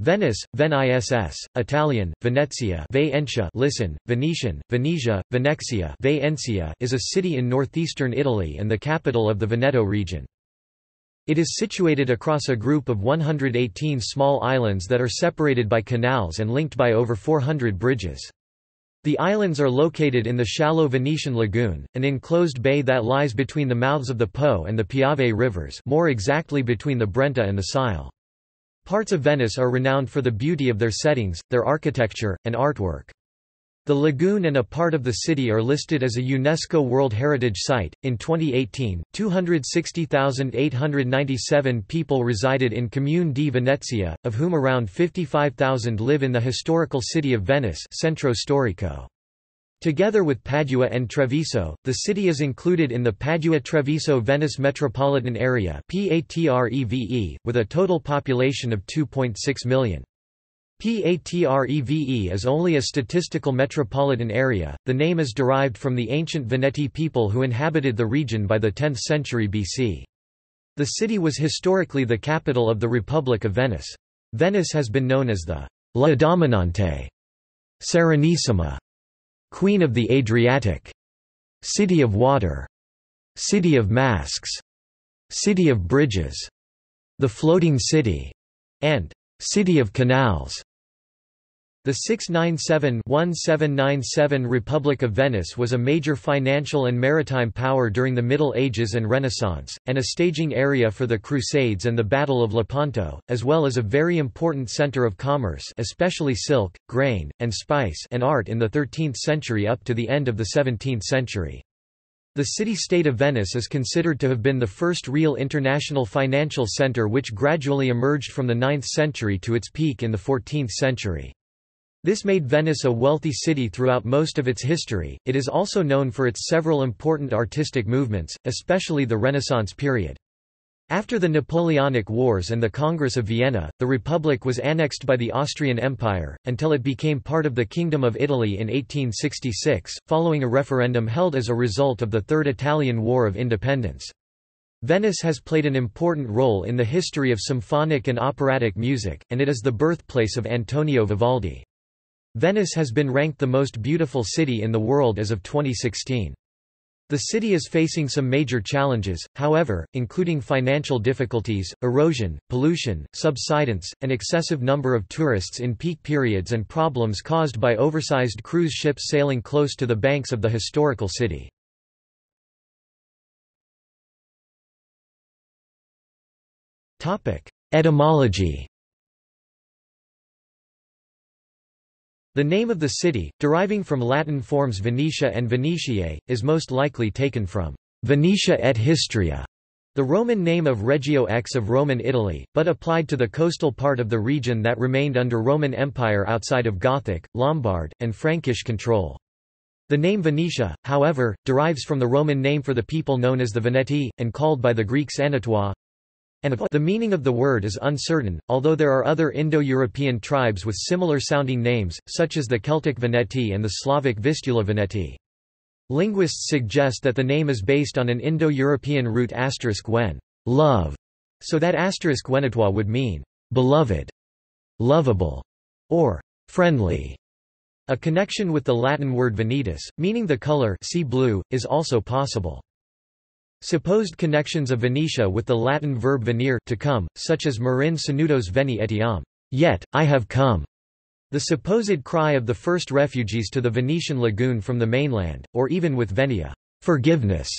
Venice, Veniss, Italian, Venezia Venetia listen, Venetian, Venetia, Venexia Venetia is a city in northeastern Italy and the capital of the Veneto region. It is situated across a group of 118 small islands that are separated by canals and linked by over 400 bridges. The islands are located in the shallow Venetian lagoon, an enclosed bay that lies between the mouths of the Po and the Piave rivers more exactly between the Brenta and the Sile. Parts of Venice are renowned for the beauty of their settings, their architecture, and artwork. The lagoon and a part of the city are listed as a UNESCO World Heritage Site. In 2018, 260,897 people resided in Comune di Venezia, of whom around 55,000 live in the historical city of Venice, Centro Storico. Together with Padua and Treviso, the city is included in the Padua-Treviso-Venice metropolitan area PATREVE, with a total population of 2.6 million. Patreve is only a statistical metropolitan area. The name is derived from the ancient Veneti people who inhabited the region by the 10th century BC. The city was historically the capital of the Republic of Venice. Venice has been known as the La Dominante, Serenissima, Queen of the Adriatic, City of Water, City of Masks, City of Bridges, the Floating City, and City of Canals. The 697-1797 Republic of Venice was a major financial and maritime power during the Middle Ages and Renaissance, and a staging area for the Crusades and the Battle of Lepanto, as well as a very important center of commerce especially silk, grain, and spice and art in the 13th century up to the end of the 17th century. The city-state of Venice is considered to have been the first real international financial center which gradually emerged from the 9th century to its peak in the 14th century. This made Venice a wealthy city throughout most of its history. It is also known for its several important artistic movements, especially the Renaissance period. After the Napoleonic Wars and the Congress of Vienna, the Republic was annexed by the Austrian Empire, until it became part of the Kingdom of Italy in 1866, following a referendum held as a result of the Third Italian War of Independence. Venice has played an important role in the history of symphonic and operatic music, and it is the birthplace of Antonio Vivaldi. Venice has been ranked the most beautiful city in the world as of 2016. The city is facing some major challenges, however, including financial difficulties, erosion, pollution, subsidence, an excessive number of tourists in peak periods and problems caused by oversized cruise ships sailing close to the banks of the historical city. Etymology The name of the city, deriving from Latin forms Venetia and Venetiae, is most likely taken from Venetia et Histria, the Roman name of Regio X of Roman Italy, but applied to the coastal part of the region that remained under Roman Empire outside of Gothic, Lombard, and Frankish control. The name Venetia, however, derives from the Roman name for the people known as the Veneti, and called by the Greeks Anatois, the meaning of the word is uncertain, although there are other Indo-European tribes with similar sounding names, such as the Celtic Veneti and the Slavic Vistula Veneti. Linguists suggest that the name is based on an Indo-European root asterisk when love, so that asterisk Wenatois would mean beloved, lovable, or friendly. A connection with the Latin word venetus, meaning the color sea blue, is also possible. Supposed connections of Venetia with the Latin verb venire to come, such as Marin Sanudos veni etiam, yet, I have come. The supposed cry of the first refugees to the Venetian lagoon from the mainland, or even with venia, forgiveness,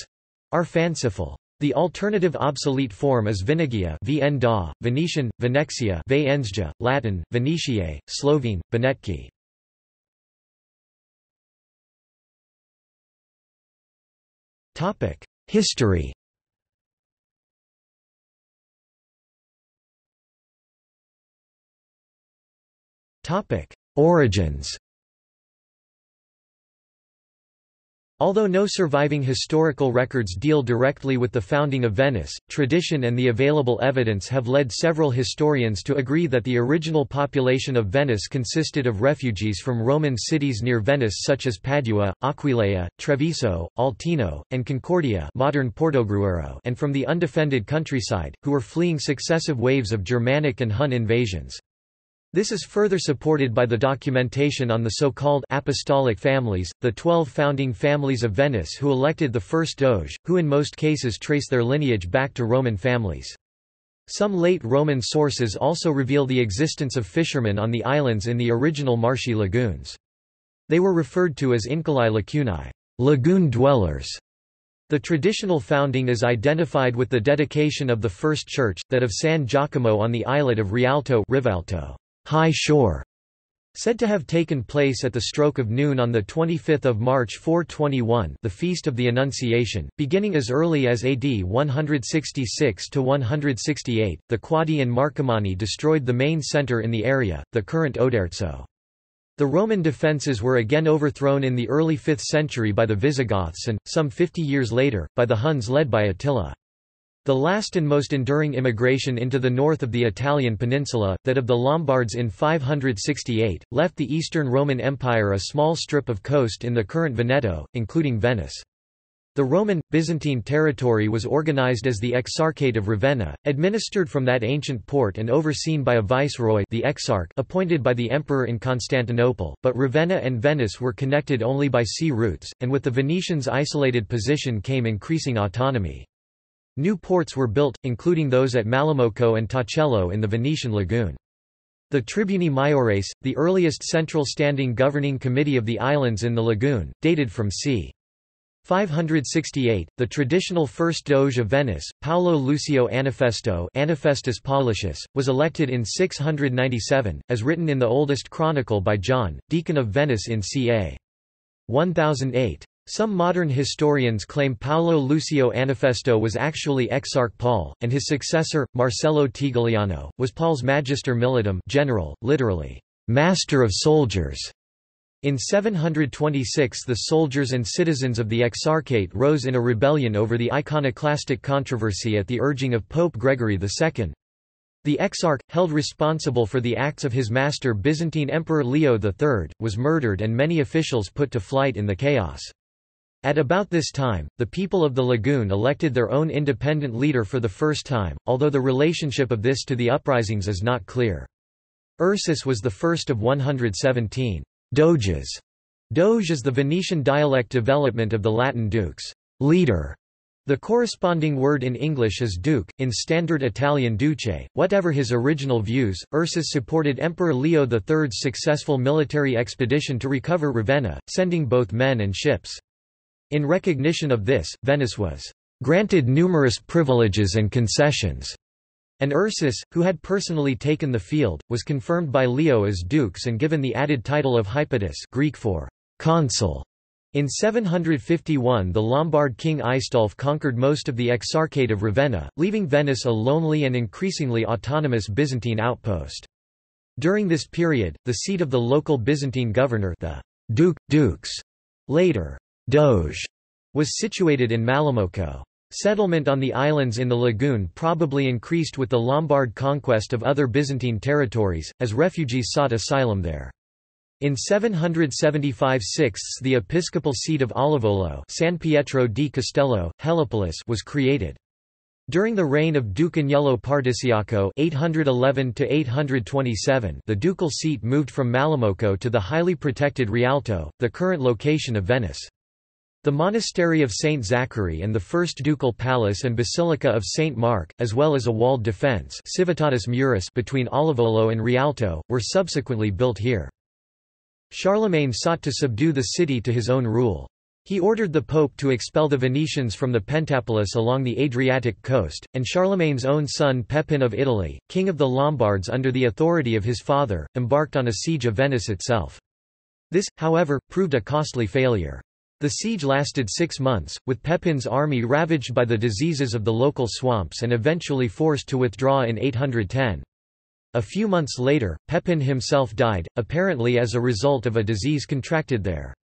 are fanciful. The alternative obsolete form is Vinigia VN da, Venetian, Venexia Venezja, Latin, Venetiae, Slovene, Benetki. History. Origins Although no surviving historical records deal directly with the founding of Venice, tradition and the available evidence have led several historians to agree that the original population of Venice consisted of refugees from Roman cities near Venice such as Padua, Aquileia, Treviso, Altino, and Concordia modern and from the undefended countryside, who were fleeing successive waves of Germanic and Hun invasions. This is further supported by the documentation on the so-called apostolic families, the twelve founding families of Venice who elected the first doge, who in most cases trace their lineage back to Roman families. Some late Roman sources also reveal the existence of fishermen on the islands in the original marshy lagoons. They were referred to as Incolae lacunae, lagoon dwellers. The traditional founding is identified with the dedication of the first church, that of San Giacomo on the islet of Rialto, Rivalto high shore, said to have taken place at the stroke of noon on 25 March 421 the Feast of the Annunciation, beginning as early as AD 166–168, the Quadi and Marcomanni destroyed the main centre in the area, the current Oderzo. The Roman defences were again overthrown in the early 5th century by the Visigoths and, some 50 years later, by the Huns led by Attila. The last and most enduring immigration into the north of the Italian peninsula, that of the Lombards in 568, left the Eastern Roman Empire a small strip of coast in the current Veneto, including Venice. The Roman, Byzantine territory was organized as the Exarchate of Ravenna, administered from that ancient port and overseen by a viceroy the exarch appointed by the emperor in Constantinople, but Ravenna and Venice were connected only by sea routes, and with the Venetians' isolated position came increasing autonomy. New ports were built, including those at Malamocco and Torcello in the Venetian lagoon. The Tribuni Maiores, the earliest central standing governing committee of the islands in the lagoon, dated from c. 568, the traditional first doge of Venice, Paolo Lucio Anafesto Anafestus Paulicius, was elected in 697, as written in the oldest chronicle by John, deacon of Venice in ca. 1008. Some modern historians claim Paolo Lucio Anafesto was actually Exarch Paul, and his successor, Marcello Tegalliano, was Paul's magister militum general, literally, master of soldiers. In 726 the soldiers and citizens of the Exarchate rose in a rebellion over the iconoclastic controversy at the urging of Pope Gregory II. The exarch, held responsible for the acts of his master Byzantine Emperor Leo III, was murdered and many officials put to flight in the chaos. At about this time, the people of the lagoon elected their own independent leader for the first time, although the relationship of this to the uprisings is not clear. Ursus was the first of 117 doges. Doge is the Venetian dialect development of the Latin dux leader. The corresponding word in English is duke, in Standard Italian duce. Whatever his original views, Ursus supported Emperor Leo III's successful military expedition to recover Ravenna, sending both men and ships. In recognition of this, Venice was granted numerous privileges and concessions, and Ursus, who had personally taken the field, was confirmed by Leo as dukes and given the added title of Hypatus Greek for consul. In 751 the Lombard king Aistulf conquered most of the Exarchate of Ravenna, leaving Venice a lonely and increasingly autonomous Byzantine outpost. During this period, the seat of the local Byzantine governor the Duke, Dukes, later Doge was situated in Malamocco. Settlement on the islands in the lagoon probably increased with the Lombard conquest of other Byzantine territories, as refugees sought asylum there. In 775 sixths the episcopal seat of Olivolo San Pietro di Castello, Helipolis was created. During the reign of Duke Agnello Particiaco (811–827), the ducal seat moved from Malamocco to the highly protected Rialto, the current location of Venice. The monastery of St. Zachary and the first ducal palace and basilica of St. Mark, as well as a walled defence Civitatis Muris between Olivolo and Rialto, were subsequently built here. Charlemagne sought to subdue the city to his own rule. He ordered the Pope to expel the Venetians from the Pentapolis along the Adriatic coast, and Charlemagne's own son Pepin of Italy, king of the Lombards under the authority of his father, embarked on a siege of Venice itself. This, however, proved a costly failure. The siege lasted six months, with Pepin's army ravaged by the diseases of the local swamps and eventually forced to withdraw in 810. A few months later, Pepin himself died, apparently as a result of a disease contracted there.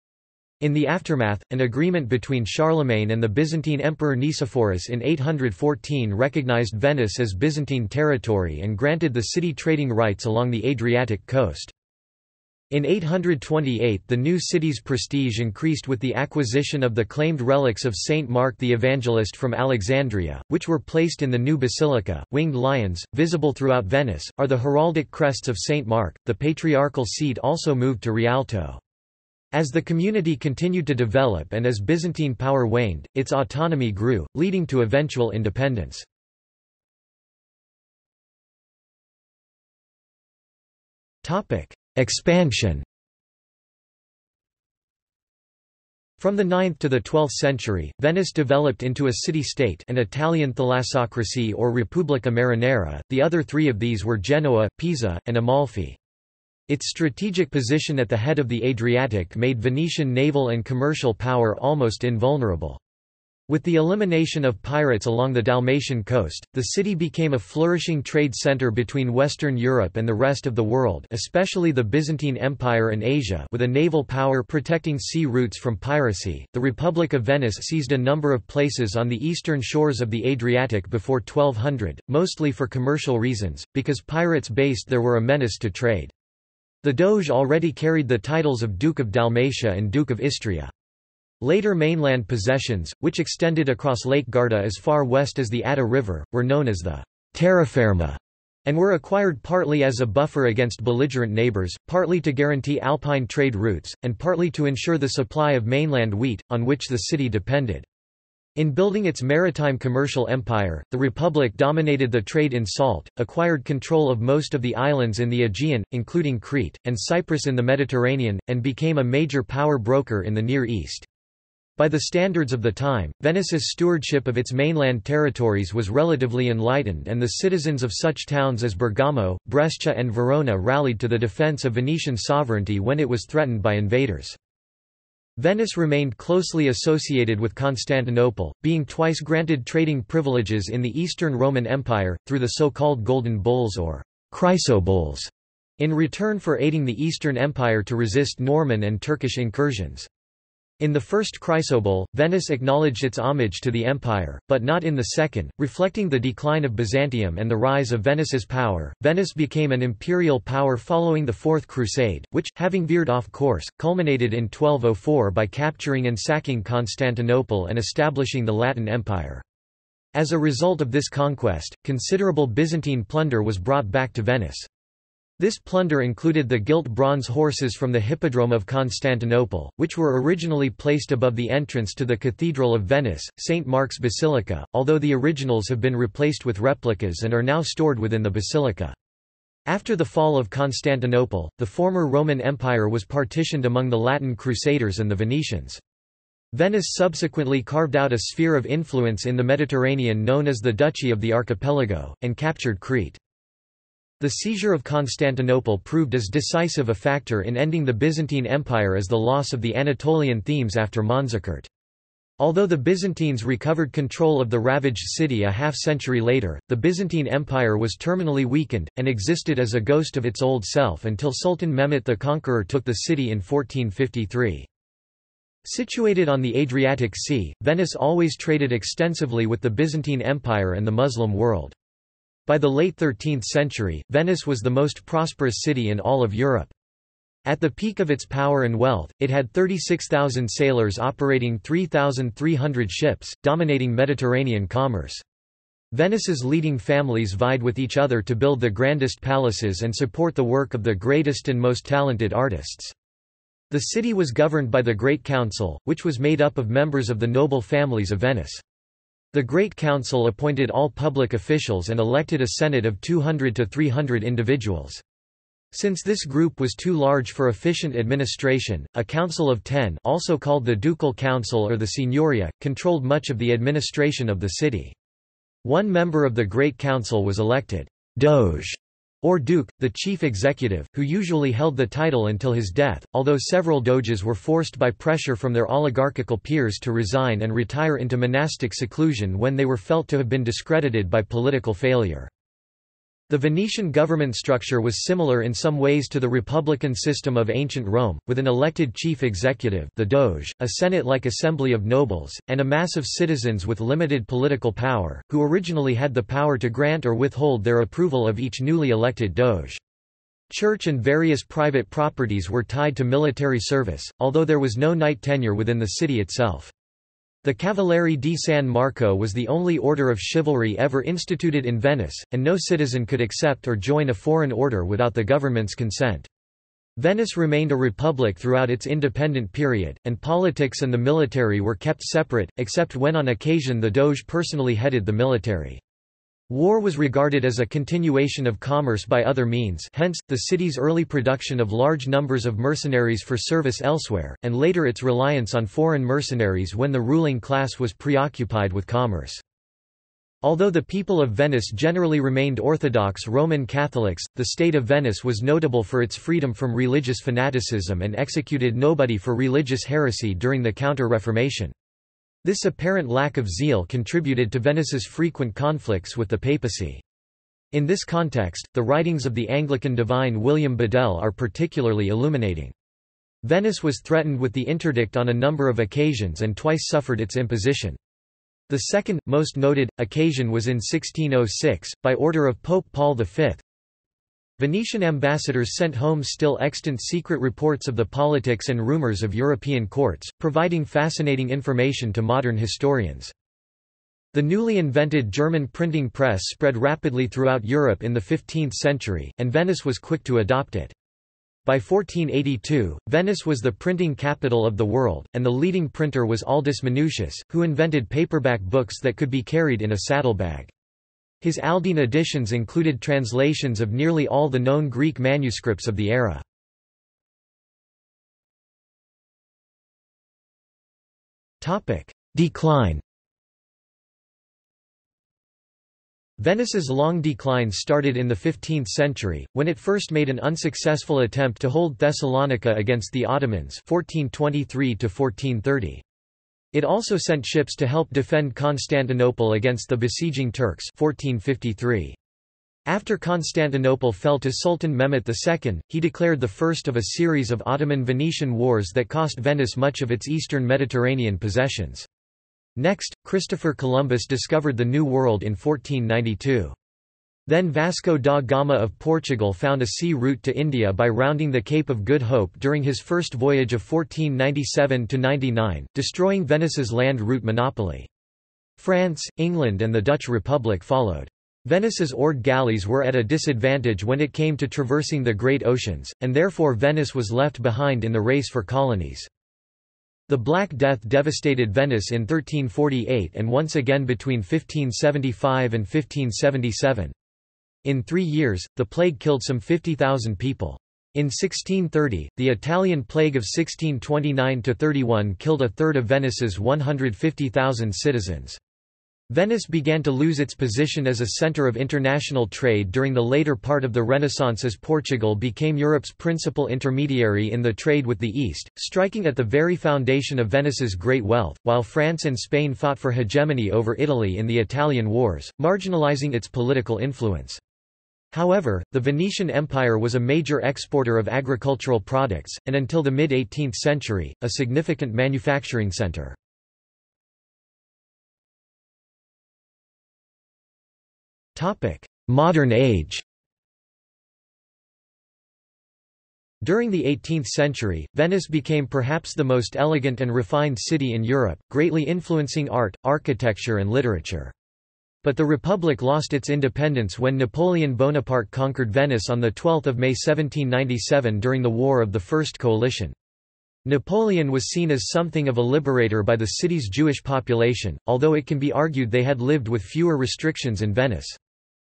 In the aftermath, an agreement between Charlemagne and the Byzantine Emperor Nicephorus in 814 recognized Venice as Byzantine territory and granted the city trading rights along the Adriatic coast. In 828 the new city's prestige increased with the acquisition of the claimed relics of Saint Mark the Evangelist from Alexandria, which were placed in the new basilica. Winged lions, visible throughout Venice, are the heraldic crests of Saint Mark. The patriarchal seat also moved to Rialto. As the community continued to develop and as Byzantine power waned, its autonomy grew, leading to eventual independence. Expansion From the 9th to the 12th century, Venice developed into a city-state an Italian thalassocracy or Repubblica Marinara, the other three of these were Genoa, Pisa, and Amalfi. Its strategic position at the head of the Adriatic made Venetian naval and commercial power almost invulnerable. With the elimination of pirates along the Dalmatian coast, the city became a flourishing trade center between Western Europe and the rest of the world especially the Byzantine Empire and Asia with a naval power protecting sea routes from piracy. The Republic of Venice seized a number of places on the eastern shores of the Adriatic before 1200, mostly for commercial reasons, because pirates based there were a menace to trade. The Doge already carried the titles of Duke of Dalmatia and Duke of Istria. Later mainland possessions, which extended across Lake Garda as far west as the Adda River, were known as the terraferma and were acquired partly as a buffer against belligerent neighbors, partly to guarantee alpine trade routes, and partly to ensure the supply of mainland wheat, on which the city depended. In building its maritime commercial empire, the Republic dominated the trade in salt, acquired control of most of the islands in the Aegean, including Crete, and Cyprus in the Mediterranean, and became a major power broker in the Near East. By the standards of the time, Venice's stewardship of its mainland territories was relatively enlightened and the citizens of such towns as Bergamo, Brescia and Verona rallied to the defense of Venetian sovereignty when it was threatened by invaders. Venice remained closely associated with Constantinople, being twice granted trading privileges in the Eastern Roman Empire, through the so-called Golden Bulls or Chrysobulls, in return for aiding the Eastern Empire to resist Norman and Turkish incursions. In the first chrysobull, Venice acknowledged its homage to the empire, but not in the second, reflecting the decline of Byzantium and the rise of Venice's power. Venice became an imperial power following the Fourth Crusade, which, having veered off course, culminated in 1204 by capturing and sacking Constantinople and establishing the Latin Empire. As a result of this conquest, considerable Byzantine plunder was brought back to Venice. This plunder included the gilt bronze horses from the Hippodrome of Constantinople, which were originally placed above the entrance to the Cathedral of Venice, St. Mark's Basilica, although the originals have been replaced with replicas and are now stored within the basilica. After the fall of Constantinople, the former Roman Empire was partitioned among the Latin Crusaders and the Venetians. Venice subsequently carved out a sphere of influence in the Mediterranean known as the Duchy of the Archipelago, and captured Crete. The seizure of Constantinople proved as decisive a factor in ending the Byzantine Empire as the loss of the Anatolian themes after Manzikert. Although the Byzantines recovered control of the ravaged city a half-century later, the Byzantine Empire was terminally weakened, and existed as a ghost of its old self until Sultan Mehmet the Conqueror took the city in 1453. Situated on the Adriatic Sea, Venice always traded extensively with the Byzantine Empire and the Muslim world. By the late 13th century, Venice was the most prosperous city in all of Europe. At the peak of its power and wealth, it had 36,000 sailors operating 3,300 ships, dominating Mediterranean commerce. Venice's leading families vied with each other to build the grandest palaces and support the work of the greatest and most talented artists. The city was governed by the Great Council, which was made up of members of the noble families of Venice. The Great Council appointed all public officials and elected a senate of 200 to 300 individuals. Since this group was too large for efficient administration, a council of ten also called the Ducal Council or the Signoria, controlled much of the administration of the city. One member of the Great Council was elected Doge or duke, the chief executive, who usually held the title until his death, although several doges were forced by pressure from their oligarchical peers to resign and retire into monastic seclusion when they were felt to have been discredited by political failure. The Venetian government structure was similar in some ways to the republican system of ancient Rome, with an elected chief executive the Doge, a senate-like assembly of nobles, and a mass of citizens with limited political power, who originally had the power to grant or withhold their approval of each newly elected Doge. church and various private properties were tied to military service, although there was no knight tenure within the city itself. The Cavaliere di San Marco was the only order of chivalry ever instituted in Venice, and no citizen could accept or join a foreign order without the government's consent. Venice remained a republic throughout its independent period, and politics and the military were kept separate, except when on occasion the Doge personally headed the military. War was regarded as a continuation of commerce by other means hence, the city's early production of large numbers of mercenaries for service elsewhere, and later its reliance on foreign mercenaries when the ruling class was preoccupied with commerce. Although the people of Venice generally remained Orthodox Roman Catholics, the state of Venice was notable for its freedom from religious fanaticism and executed nobody for religious heresy during the Counter-Reformation. This apparent lack of zeal contributed to Venice's frequent conflicts with the papacy. In this context, the writings of the Anglican divine William Bedell are particularly illuminating. Venice was threatened with the interdict on a number of occasions and twice suffered its imposition. The second, most noted, occasion was in 1606, by order of Pope Paul V, Venetian ambassadors sent home still extant secret reports of the politics and rumors of European courts, providing fascinating information to modern historians. The newly invented German printing press spread rapidly throughout Europe in the 15th century, and Venice was quick to adopt it. By 1482, Venice was the printing capital of the world, and the leading printer was Aldus Manutius, who invented paperback books that could be carried in a saddlebag. His Aldine editions included translations of nearly all the known Greek manuscripts of the era. Decline Venice's long decline started in the 15th century, when it first made an unsuccessful attempt to hold Thessalonica against the Ottomans 1423 1430. It also sent ships to help defend Constantinople against the besieging Turks 1453. After Constantinople fell to Sultan Mehmet II, he declared the first of a series of Ottoman-Venetian wars that cost Venice much of its eastern Mediterranean possessions. Next, Christopher Columbus discovered the New World in 1492. Then Vasco da Gama of Portugal found a sea route to India by rounding the Cape of Good Hope during his first voyage of 1497–99, destroying Venice's land route monopoly. France, England and the Dutch Republic followed. Venice's oared galleys were at a disadvantage when it came to traversing the great oceans, and therefore Venice was left behind in the race for colonies. The Black Death devastated Venice in 1348 and once again between 1575 and 1577. In three years, the plague killed some 50,000 people. In 1630, the Italian plague of 1629–31 killed a third of Venice's 150,000 citizens. Venice began to lose its position as a center of international trade during the later part of the Renaissance as Portugal became Europe's principal intermediary in the trade with the East, striking at the very foundation of Venice's great wealth, while France and Spain fought for hegemony over Italy in the Italian Wars, marginalizing its political influence. However, the Venetian Empire was a major exporter of agricultural products, and until the mid-18th century, a significant manufacturing center. Modern age During the 18th century, Venice became perhaps the most elegant and refined city in Europe, greatly influencing art, architecture and literature. But the Republic lost its independence when Napoleon Bonaparte conquered Venice on 12 May 1797 during the War of the First Coalition. Napoleon was seen as something of a liberator by the city's Jewish population, although it can be argued they had lived with fewer restrictions in Venice.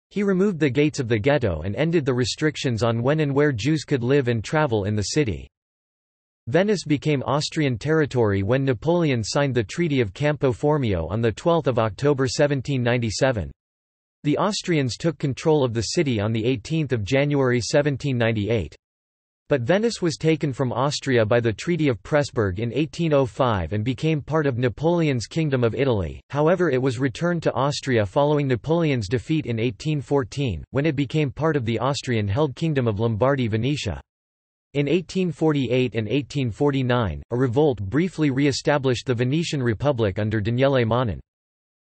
He removed the gates of the ghetto and ended the restrictions on when and where Jews could live and travel in the city. Venice became Austrian territory when Napoleon signed the Treaty of Campo Formio on 12 October 1797. The Austrians took control of the city on 18 January 1798. But Venice was taken from Austria by the Treaty of Pressburg in 1805 and became part of Napoleon's Kingdom of Italy, however it was returned to Austria following Napoleon's defeat in 1814, when it became part of the Austrian-held Kingdom of Lombardy-Venetia. In 1848 and 1849, a revolt briefly re-established the Venetian Republic under Daniele Manin.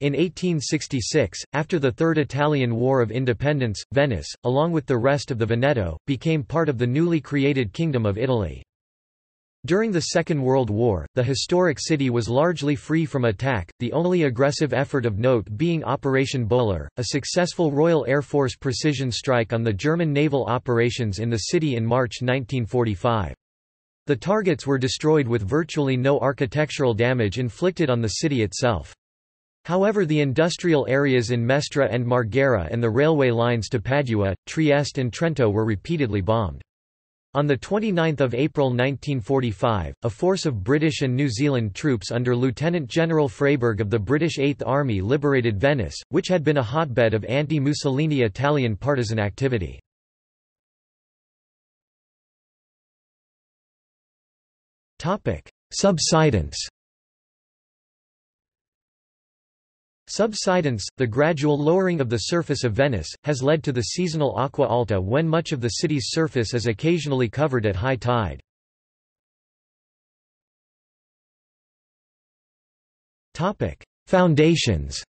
In 1866, after the Third Italian War of Independence, Venice, along with the rest of the Veneto, became part of the newly created Kingdom of Italy. During the Second World War, the historic city was largely free from attack, the only aggressive effort of note being Operation Bowler, a successful Royal Air Force precision strike on the German naval operations in the city in March 1945. The targets were destroyed with virtually no architectural damage inflicted on the city itself. However the industrial areas in Mestre and Marghera and the railway lines to Padua, Trieste and Trento were repeatedly bombed. On 29 April 1945, a force of British and New Zealand troops under Lieutenant General Freyberg of the British Eighth Army liberated Venice, which had been a hotbed of anti-Mussolini Italian partisan activity. Subsidence Subsidence, the gradual lowering of the surface of Venice, has led to the seasonal acqua alta when much of the city's surface is occasionally covered at high tide. Foundations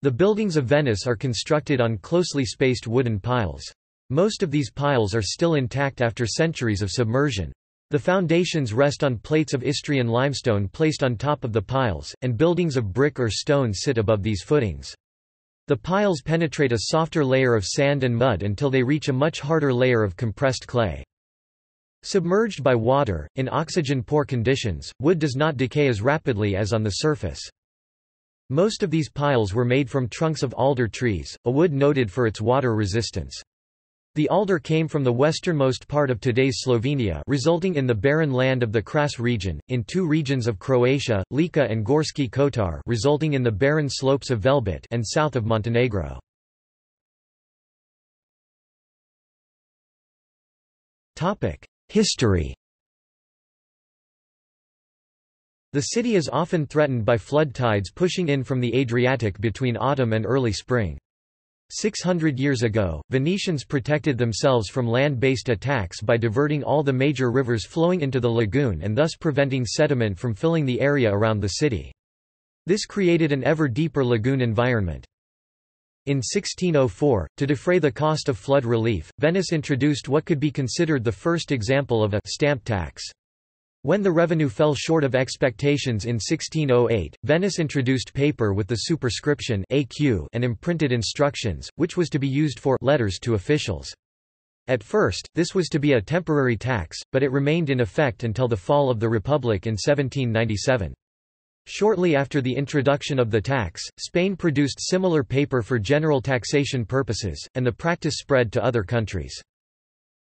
The buildings of Venice are constructed on closely spaced wooden piles. Most of these piles are still intact after centuries of submersion. The foundations rest on plates of Istrian limestone placed on top of the piles, and buildings of brick or stone sit above these footings. The piles penetrate a softer layer of sand and mud until they reach a much harder layer of compressed clay. Submerged by water, in oxygen-poor conditions, wood does not decay as rapidly as on the surface. Most of these piles were made from trunks of alder trees, a wood noted for its water resistance. The alder came from the westernmost part of today's Slovenia resulting in the barren land of the Kras region, in two regions of Croatia, Lika and Gorski Kotar resulting in the barren slopes of Velebit and south of Montenegro. History The city is often threatened by flood tides pushing in from the Adriatic between autumn and early spring. 600 years ago, Venetians protected themselves from land-based attacks by diverting all the major rivers flowing into the lagoon and thus preventing sediment from filling the area around the city. This created an ever deeper lagoon environment. In 1604, to defray the cost of flood relief, Venice introduced what could be considered the first example of a stamp tax. When the revenue fell short of expectations in 1608, Venice introduced paper with the superscription AQ and imprinted instructions, which was to be used for letters to officials. At first, this was to be a temporary tax, but it remained in effect until the fall of the Republic in 1797. Shortly after the introduction of the tax, Spain produced similar paper for general taxation purposes, and the practice spread to other countries.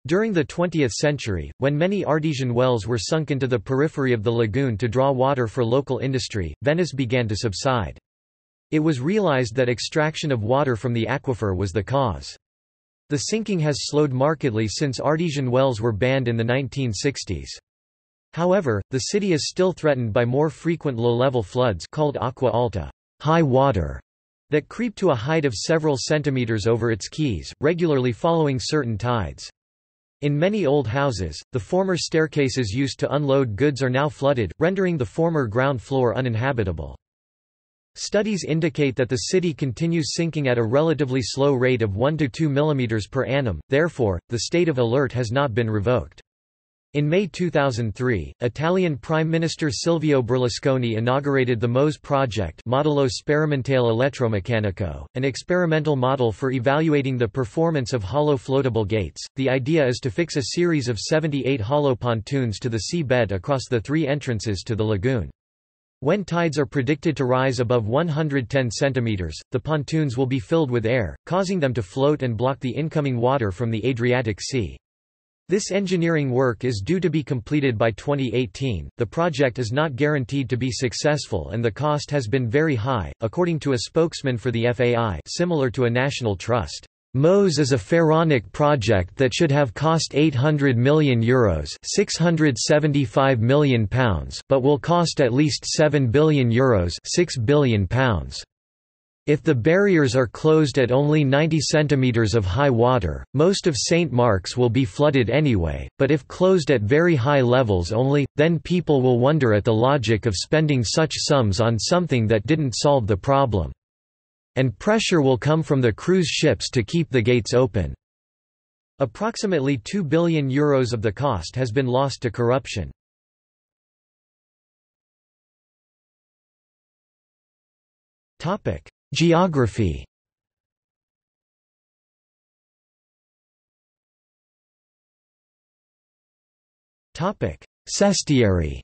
During the 20th century, when many artesian wells were sunk into the periphery of the lagoon to draw water for local industry, Venice began to subside. It was realized that extraction of water from the aquifer was the cause. The sinking has slowed markedly since artesian wells were banned in the 1960s. However, the city is still threatened by more frequent low-level floods called acqua alta high water", that creep to a height of several centimeters over its quays, regularly following certain tides. In many old houses, the former staircases used to unload goods are now flooded, rendering the former ground floor uninhabitable. Studies indicate that the city continues sinking at a relatively slow rate of 1 to 2 mm per annum, therefore, the state of alert has not been revoked. In May 2003, Italian Prime Minister Silvio Berlusconi inaugurated the MOSE project Modello Sperimentale Elettromeccanico, an experimental model for evaluating the performance of hollow floatable gates. The idea is to fix a series of 78 hollow pontoons to the sea bed across the three entrances to the lagoon. When tides are predicted to rise above 110 cm, the pontoons will be filled with air, causing them to float and block the incoming water from the Adriatic Sea. This engineering work is due to be completed by 2018. The project is not guaranteed to be successful and the cost has been very high, according to a spokesman for the FAI, similar to a national trust. MOSE is a pharaonic project that should have cost €800 million Euros £675 million but will cost at least €7 billion, Euros £6 billion. If the barriers are closed at only 90 centimeters of high water, most of St. Mark's will be flooded anyway, but if closed at very high levels only, then people will wonder at the logic of spending such sums on something that didn't solve the problem. And pressure will come from the cruise ships to keep the gates open. Approximately €2 billion Euros of the cost has been lost to corruption. Geography. Sestieri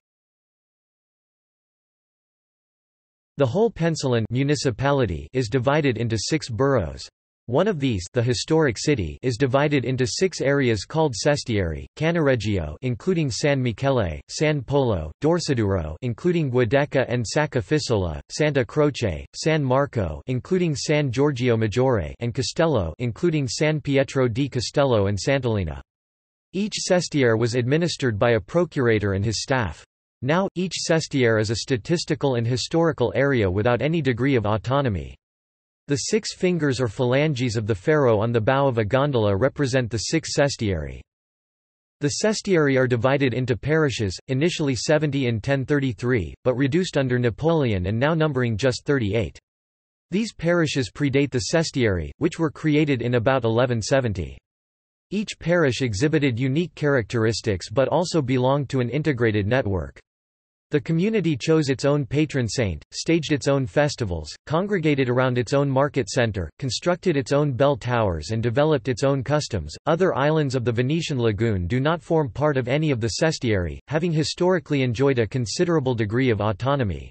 The whole Pensilon municipality is divided into six boroughs. One of these, the historic city, is divided into six areas called Sestieri: Cannaregio, including San Michele, San Polo, Dorsoduro, including Giudecca and Sacca Fissola, Santa Croce, San Marco, including San Giorgio Maggiore, and Castello, including San Pietro di Castello and Sant'Elena. Each sestiere was administered by a procurator and his staff. Now, each sestiere is a statistical and historical area without any degree of autonomy. The six fingers or phalanges of the ferro on the bow of a gondola represent the six sestieri. The sestieri are divided into parishes, initially 70 in 1033, but reduced under Napoleon and now numbering just 38. These parishes predate the sestieri, which were created in about 1170. Each parish exhibited unique characteristics but also belonged to an integrated network. The community chose its own patron saint, staged its own festivals, congregated around its own market center, constructed its own bell towers, and developed its own customs. Other islands of the Venetian lagoon do not form part of any of the sestieri, having historically enjoyed a considerable degree of autonomy.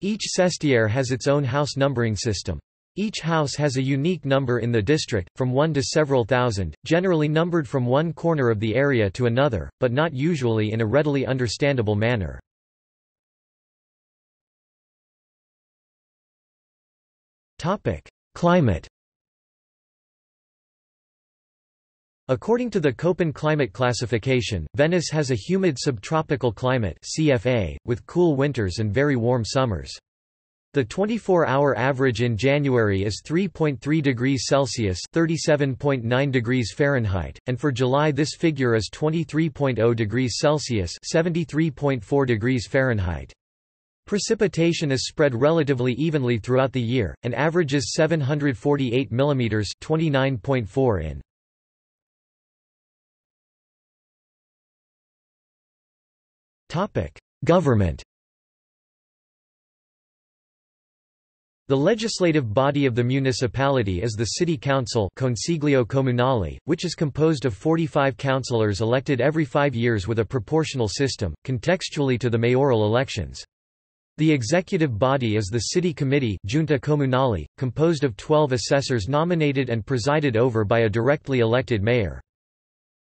Each sestiere has its own house numbering system. Each house has a unique number in the district, from one to several thousand, generally numbered from one corner of the area to another, but not usually in a readily understandable manner. Climate According to the Köppen climate classification, Venice has a humid subtropical climate CFA, with cool winters and very warm summers. The 24-hour average in January is 3.3 degrees Celsius (37.9 degrees Fahrenheit), and for July this figure is 23.0 degrees Celsius (73.4 degrees Fahrenheit). Precipitation is spread relatively evenly throughout the year, and averages 748 mm 29.4 in. Government The legislative body of the municipality is the City Council Consiglio Comunale, which is composed of 45 councillors elected every five years with a proportional system, contextually to the mayoral elections. The executive body is the City Committee Giunta Comunale, composed of 12 assessors nominated and presided over by a directly elected mayor.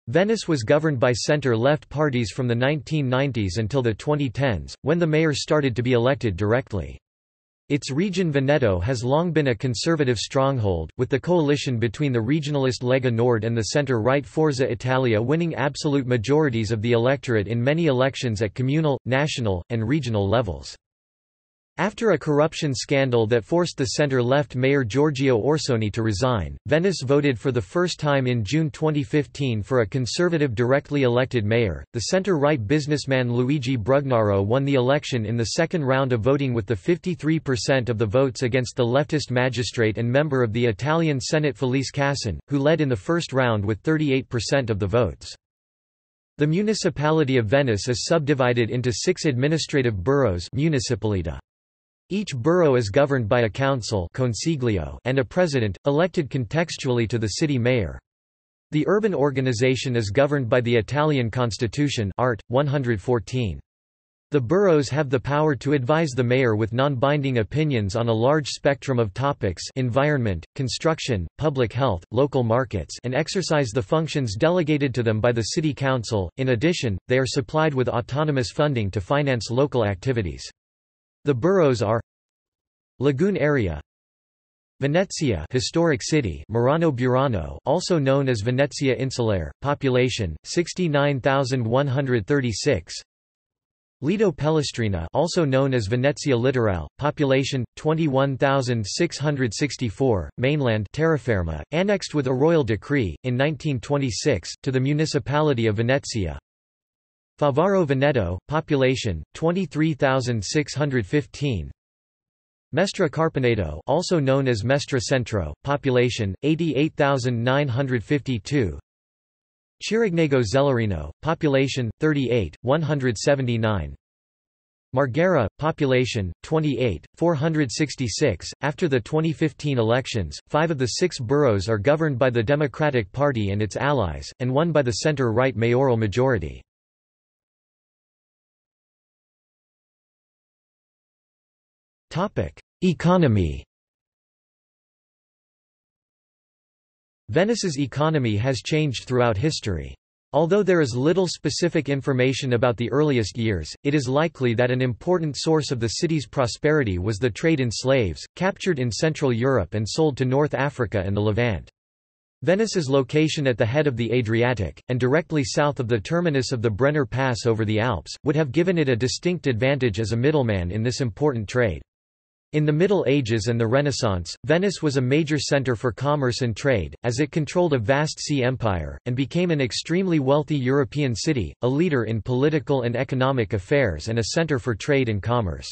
Venice was governed by center-left parties from the 1990s until the 2010s, when the mayor started to be elected directly. Its region Veneto has long been a conservative stronghold, with the coalition between the regionalist Lega Nord and the centre-right Forza Italia winning absolute majorities of the electorate in many elections at communal, national, and regional levels. After a corruption scandal that forced the center-left mayor Giorgio Orsoni to resign, Venice voted for the first time in June 2015 for a conservative directly elected mayor. The center-right businessman Luigi Brugnaro won the election in the second round of voting with the 53% of the votes against the leftist magistrate and member of the Italian Senate Felice Casson, who led in the first round with 38% of the votes. The municipality of Venice is subdivided into six administrative boroughs municipalita. Each borough is governed by a council and a president, elected contextually to the city mayor. The urban organization is governed by the Italian constitution Art. 114. The boroughs have the power to advise the mayor with non-binding opinions on a large spectrum of topics environment, construction, public health, local markets and exercise the functions delegated to them by the city council. In addition, they are supplied with autonomous funding to finance local activities. The boroughs are Lagoon area Venezia historic city Murano Burano also known as Venezia Insulare population 69136 Lido Pellestrina also known as Venezia Litorale, population, 21,664, mainland terraferma, annexed with a royal decree, in 1926, to the municipality of Venezia. Favaro Veneto, population, 23,615 Mestre Carpenedo also known as Mestre Centro, population, 88,952 Chirignago Zelarino, population 38, 179. Marghera, population 28, 466. After the 2015 elections, five of the six boroughs are governed by the Democratic Party and its allies, and one by the center-right mayoral majority. Economy Venice's economy has changed throughout history. Although there is little specific information about the earliest years, it is likely that an important source of the city's prosperity was the trade in slaves, captured in Central Europe and sold to North Africa and the Levant. Venice's location at the head of the Adriatic, and directly south of the terminus of the Brenner Pass over the Alps, would have given it a distinct advantage as a middleman in this important trade. In the Middle Ages and the Renaissance, Venice was a major center for commerce and trade, as it controlled a vast sea empire, and became an extremely wealthy European city, a leader in political and economic affairs and a center for trade and commerce.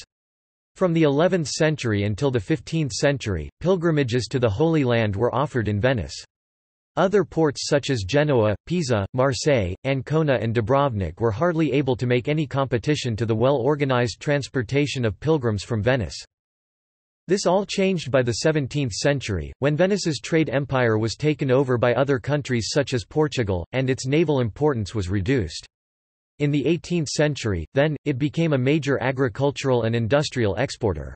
From the 11th century until the 15th century, pilgrimages to the Holy Land were offered in Venice. Other ports such as Genoa, Pisa, Marseille, Ancona and Dubrovnik were hardly able to make any competition to the well-organized transportation of pilgrims from Venice. This all changed by the 17th century, when Venice's trade empire was taken over by other countries such as Portugal, and its naval importance was reduced. In the 18th century, then, it became a major agricultural and industrial exporter.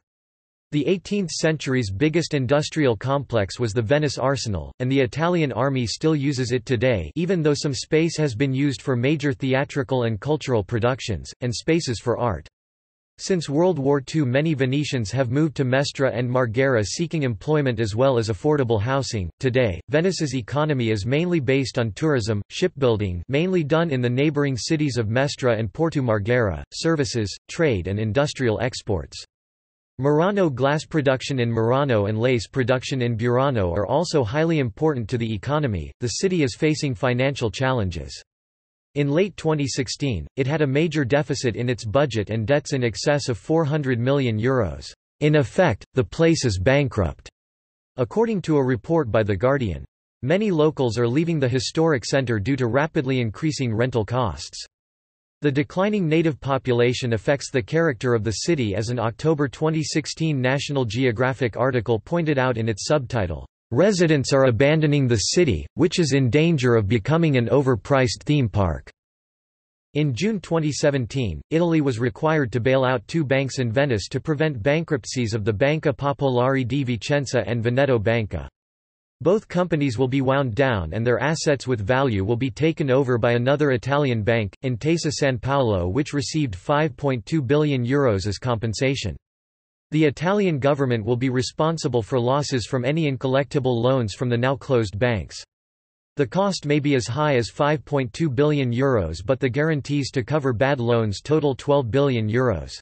The 18th century's biggest industrial complex was the Venice Arsenal, and the Italian army still uses it today even though some space has been used for major theatrical and cultural productions, and spaces for art. Since World War II many Venetians have moved to Mestre and Marghera seeking employment as well as affordable housing. Today, Venice's economy is mainly based on tourism, shipbuilding mainly done in the neighboring cities of Mestre and Porto Marghera, services, trade and industrial exports. Murano glass production in Murano and lace production in Burano are also highly important to the economy. The city is facing financial challenges. In late 2016, it had a major deficit in its budget and debts in excess of €400 million. Euros. In effect, the place is bankrupt, according to a report by The Guardian. Many locals are leaving the historic centre due to rapidly increasing rental costs. The declining native population affects the character of the city as an October 2016 National Geographic article pointed out in its subtitle, Residents are abandoning the city, which is in danger of becoming an overpriced theme park. In June 2017, Italy was required to bail out two banks in Venice to prevent bankruptcies of the Banca Popolare di Vicenza and Veneto Banca. Both companies will be wound down and their assets with value will be taken over by another Italian bank, Intesa San Paolo which received €5.2 billion Euros as compensation. The Italian government will be responsible for losses from any uncollectible loans from the now closed banks. The cost may be as high as €5.2 billion Euros but the guarantees to cover bad loans total €12 billion Euros.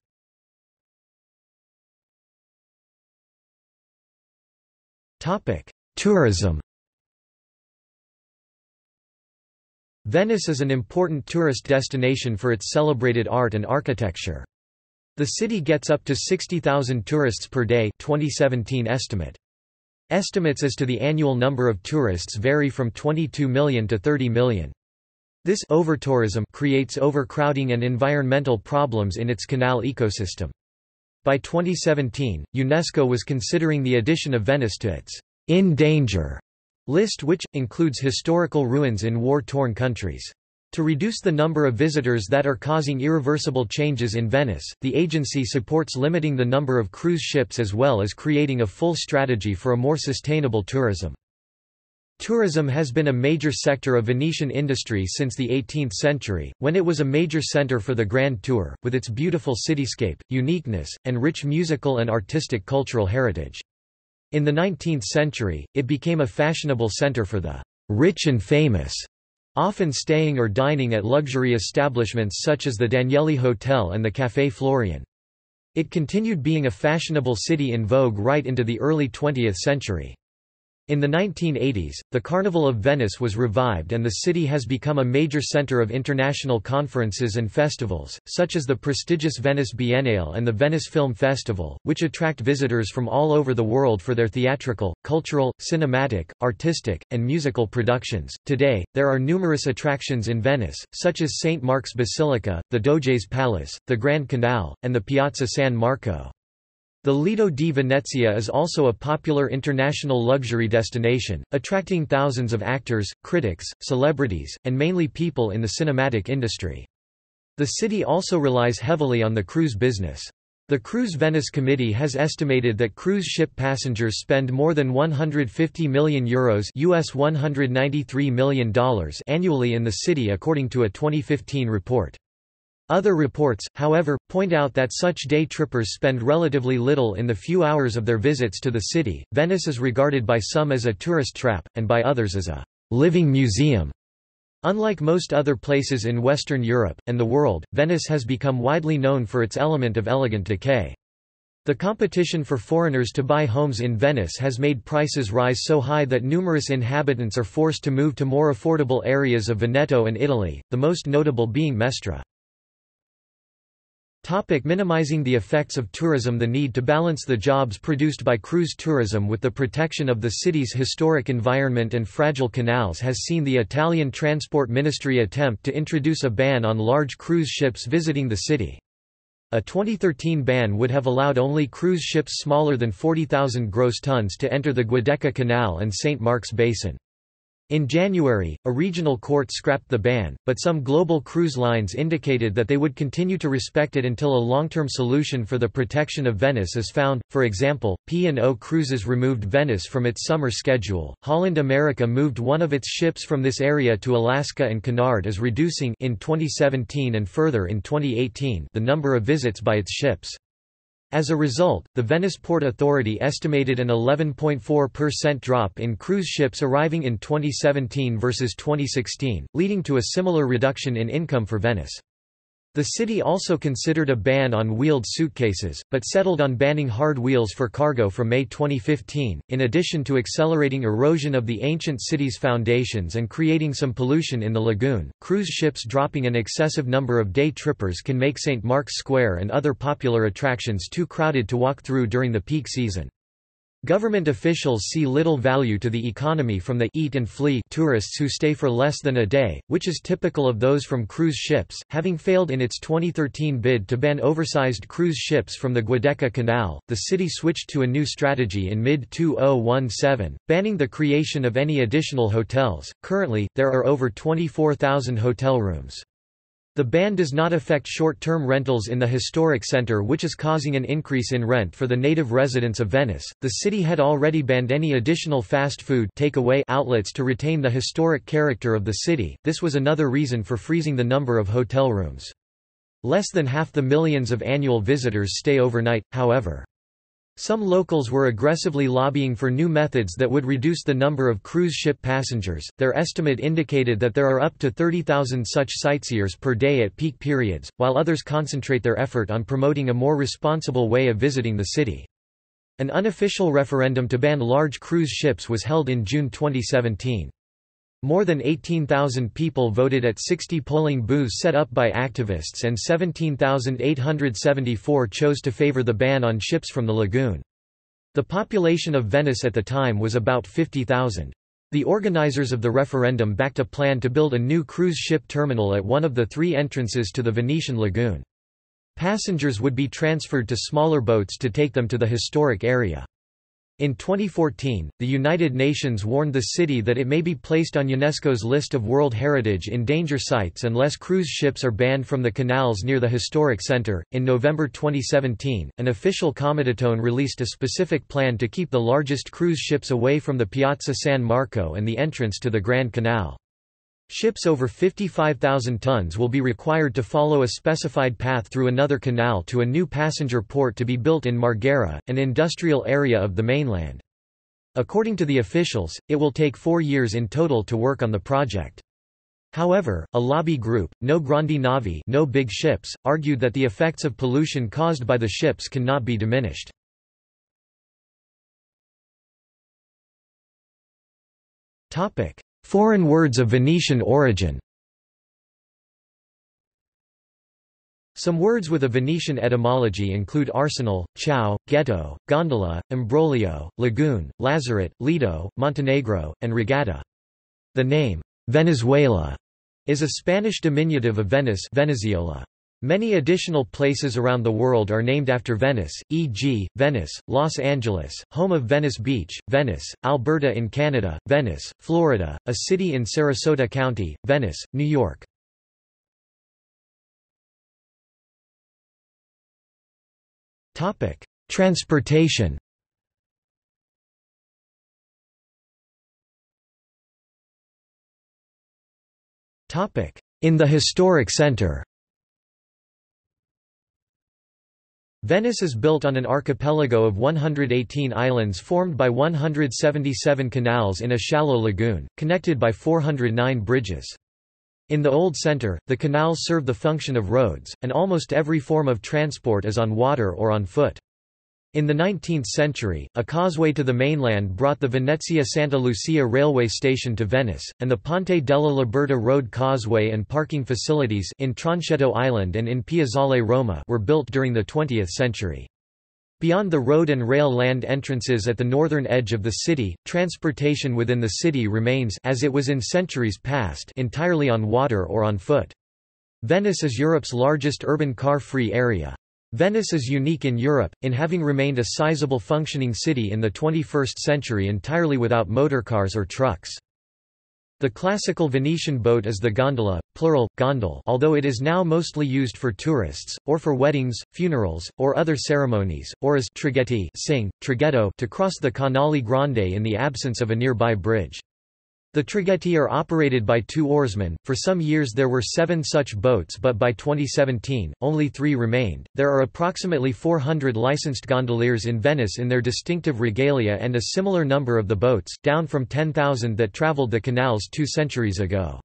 Tourism Venice is an important tourist destination for its celebrated art and architecture. The city gets up to 60,000 tourists per day 2017 estimate. Estimates as to the annual number of tourists vary from 22 million to 30 million. This overtourism creates overcrowding and environmental problems in its canal ecosystem. By 2017, UNESCO was considering the addition of Venice to its in danger list which, includes historical ruins in war-torn countries. To reduce the number of visitors that are causing irreversible changes in Venice, the agency supports limiting the number of cruise ships as well as creating a full strategy for a more sustainable tourism. Tourism has been a major sector of Venetian industry since the 18th century, when it was a major center for the Grand Tour, with its beautiful cityscape, uniqueness, and rich musical and artistic cultural heritage. In the 19th century, it became a fashionable center for the rich and famous often staying or dining at luxury establishments such as the Danieli Hotel and the Café Florian. It continued being a fashionable city in vogue right into the early 20th century. In the 1980s, the Carnival of Venice was revived and the city has become a major center of international conferences and festivals, such as the prestigious Venice Biennale and the Venice Film Festival, which attract visitors from all over the world for their theatrical, cultural, cinematic, artistic, and musical productions. Today, there are numerous attractions in Venice, such as St. Mark's Basilica, the Doge's Palace, the Grand Canal, and the Piazza San Marco. The Lido di Venezia is also a popular international luxury destination, attracting thousands of actors, critics, celebrities, and mainly people in the cinematic industry. The city also relies heavily on the cruise business. The Cruise Venice Committee has estimated that cruise ship passengers spend more than 150 million euros US $193 million annually in the city according to a 2015 report. Other reports, however, point out that such day trippers spend relatively little in the few hours of their visits to the city. Venice is regarded by some as a tourist trap, and by others as a living museum. Unlike most other places in Western Europe, and the world, Venice has become widely known for its element of elegant decay. The competition for foreigners to buy homes in Venice has made prices rise so high that numerous inhabitants are forced to move to more affordable areas of Veneto and Italy, the most notable being Mestre. Topic minimizing the effects of tourism The need to balance the jobs produced by cruise tourism with the protection of the city's historic environment and fragile canals has seen the Italian Transport Ministry attempt to introduce a ban on large cruise ships visiting the city. A 2013 ban would have allowed only cruise ships smaller than 40,000 gross tons to enter the Giudecca Canal and St. Mark's Basin. In January, a regional court scrapped the ban, but some global cruise lines indicated that they would continue to respect it until a long-term solution for the protection of Venice is found. For example, P&O Cruises removed Venice from its summer schedule. Holland America moved one of its ships from this area to Alaska and Cunard is reducing in 2017 and further in 2018 the number of visits by its ships. As a result, the Venice Port Authority estimated an 11.4% drop in cruise ships arriving in 2017 versus 2016, leading to a similar reduction in income for Venice. The city also considered a ban on wheeled suitcases, but settled on banning hard wheels for cargo from May 2015, in addition to accelerating erosion of the ancient city's foundations and creating some pollution in the lagoon. Cruise ships dropping an excessive number of day trippers can make St. Mark's Square and other popular attractions too crowded to walk through during the peak season. Government officials see little value to the economy from the eat and flee tourists who stay for less than a day, which is typical of those from cruise ships. Having failed in its 2013 bid to ban oversized cruise ships from the Giudecca Canal, the city switched to a new strategy in mid 2017, banning the creation of any additional hotels. Currently, there are over 24,000 hotel rooms. The ban does not affect short-term rentals in the historic center which is causing an increase in rent for the native residents of Venice. The city had already banned any additional fast food takeaway outlets to retain the historic character of the city. This was another reason for freezing the number of hotel rooms. Less than half the millions of annual visitors stay overnight, however. Some locals were aggressively lobbying for new methods that would reduce the number of cruise ship passengers. Their estimate indicated that there are up to 30,000 such sightseers per day at peak periods, while others concentrate their effort on promoting a more responsible way of visiting the city. An unofficial referendum to ban large cruise ships was held in June 2017. More than 18,000 people voted at 60 polling booths set up by activists and 17,874 chose to favor the ban on ships from the lagoon. The population of Venice at the time was about 50,000. The organizers of the referendum backed a plan to build a new cruise ship terminal at one of the three entrances to the Venetian lagoon. Passengers would be transferred to smaller boats to take them to the historic area. In 2014, the United Nations warned the city that it may be placed on UNESCO's list of World Heritage in Danger Sites unless cruise ships are banned from the canals near the historic center. In November 2017, an official Comitatone released a specific plan to keep the largest cruise ships away from the Piazza San Marco and the entrance to the Grand Canal. Ships over 55,000 tons will be required to follow a specified path through another canal to a new passenger port to be built in Marghera, an industrial area of the mainland. According to the officials, it will take four years in total to work on the project. However, a lobby group, No Grandi Navi no big ships, argued that the effects of pollution caused by the ships cannot be diminished. Foreign words of Venetian origin Some words with a Venetian etymology include arsenal, ciao, ghetto, gondola, imbroglio, lagoon, lazaret, lido, Montenegro, and regatta. The name, Venezuela, is a Spanish diminutive of Venice Venezuela. Many additional places around the world are named after Venice, e.g., Venice, Los Angeles, home of Venice Beach, Venice, Alberta in Canada, Venice, Florida, a city in Sarasota County, Venice, New York. Transportation. In the historic center. Venice is built on an archipelago of 118 islands formed by 177 canals in a shallow lagoon, connected by 409 bridges. In the Old Center, the canals serve the function of roads, and almost every form of transport is on water or on foot. In the 19th century, a causeway to the mainland brought the Venezia-Santa Lucia railway station to Venice, and the Ponte della Liberta road causeway and parking facilities in Tronchetto Island and in Piazzale Roma were built during the 20th century. Beyond the road and rail land entrances at the northern edge of the city, transportation within the city remains as it was in centuries past entirely on water or on foot. Venice is Europe's largest urban car-free area. Venice is unique in Europe, in having remained a sizable functioning city in the 21st century entirely without motorcars or trucks. The classical Venetian boat is the gondola, plural, gondole although it is now mostly used for tourists, or for weddings, funerals, or other ceremonies, or as traghetti sing, to cross the Canale Grande in the absence of a nearby bridge. The traghetti are operated by two oarsmen. For some years there were seven such boats, but by 2017, only three remained. There are approximately 400 licensed gondoliers in Venice in their distinctive regalia and a similar number of the boats, down from 10,000 that traveled the canals two centuries ago.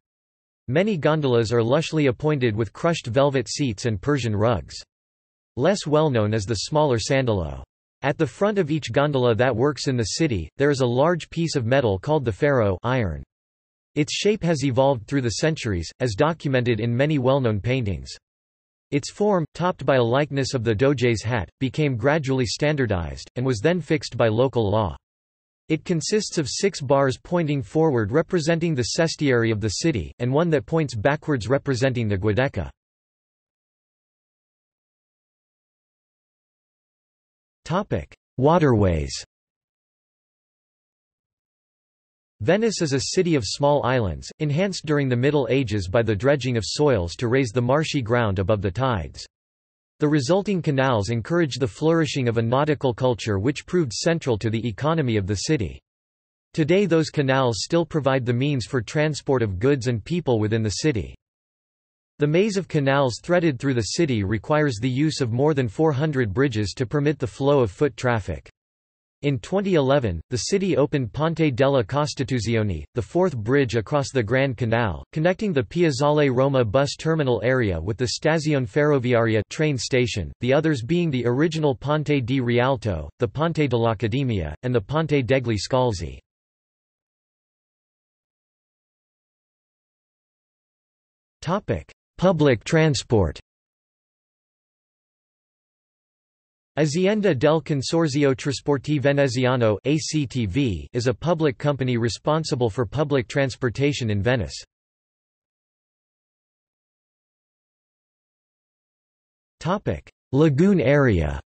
Many gondolas are lushly appointed with crushed velvet seats and Persian rugs. Less well known is the smaller sandalo. At the front of each gondola that works in the city, there is a large piece of metal called the ferro iron. Its shape has evolved through the centuries, as documented in many well-known paintings. Its form, topped by a likeness of the doge's hat, became gradually standardized, and was then fixed by local law. It consists of six bars pointing forward representing the sestiere of the city, and one that points backwards representing the Giudecca. Waterways Venice is a city of small islands, enhanced during the Middle Ages by the dredging of soils to raise the marshy ground above the tides. The resulting canals encouraged the flourishing of a nautical culture which proved central to the economy of the city. Today those canals still provide the means for transport of goods and people within the city. The maze of canals threaded through the city requires the use of more than 400 bridges to permit the flow of foot traffic. In 2011, the city opened Ponte della Costituzione, the fourth bridge across the Grand Canal, connecting the Piazzale Roma bus terminal area with the Stazione Ferroviaria train station, the others being the original Ponte di Rialto, the Ponte dell'Accademia, and the Ponte degli Scalzi. Public transport Azienda del Consorzio Trasporti Veneziano ACTV is a public company responsible for public transportation in Venice. Lagoon area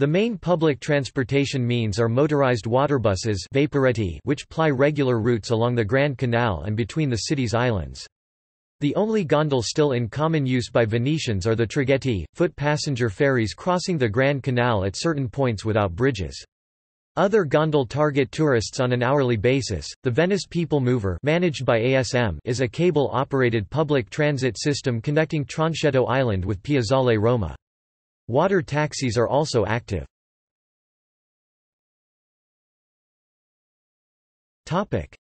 The main public transportation means are motorized waterbuses which ply regular routes along the Grand Canal and between the city's islands. The only gondole still in common use by Venetians are the traghetti, foot passenger ferries crossing the Grand Canal at certain points without bridges. Other gondole target tourists on an hourly basis. The Venice People Mover, managed by ASM, is a cable-operated public transit system connecting Tronchetto Island with Piazzale Roma. Water taxis are also active.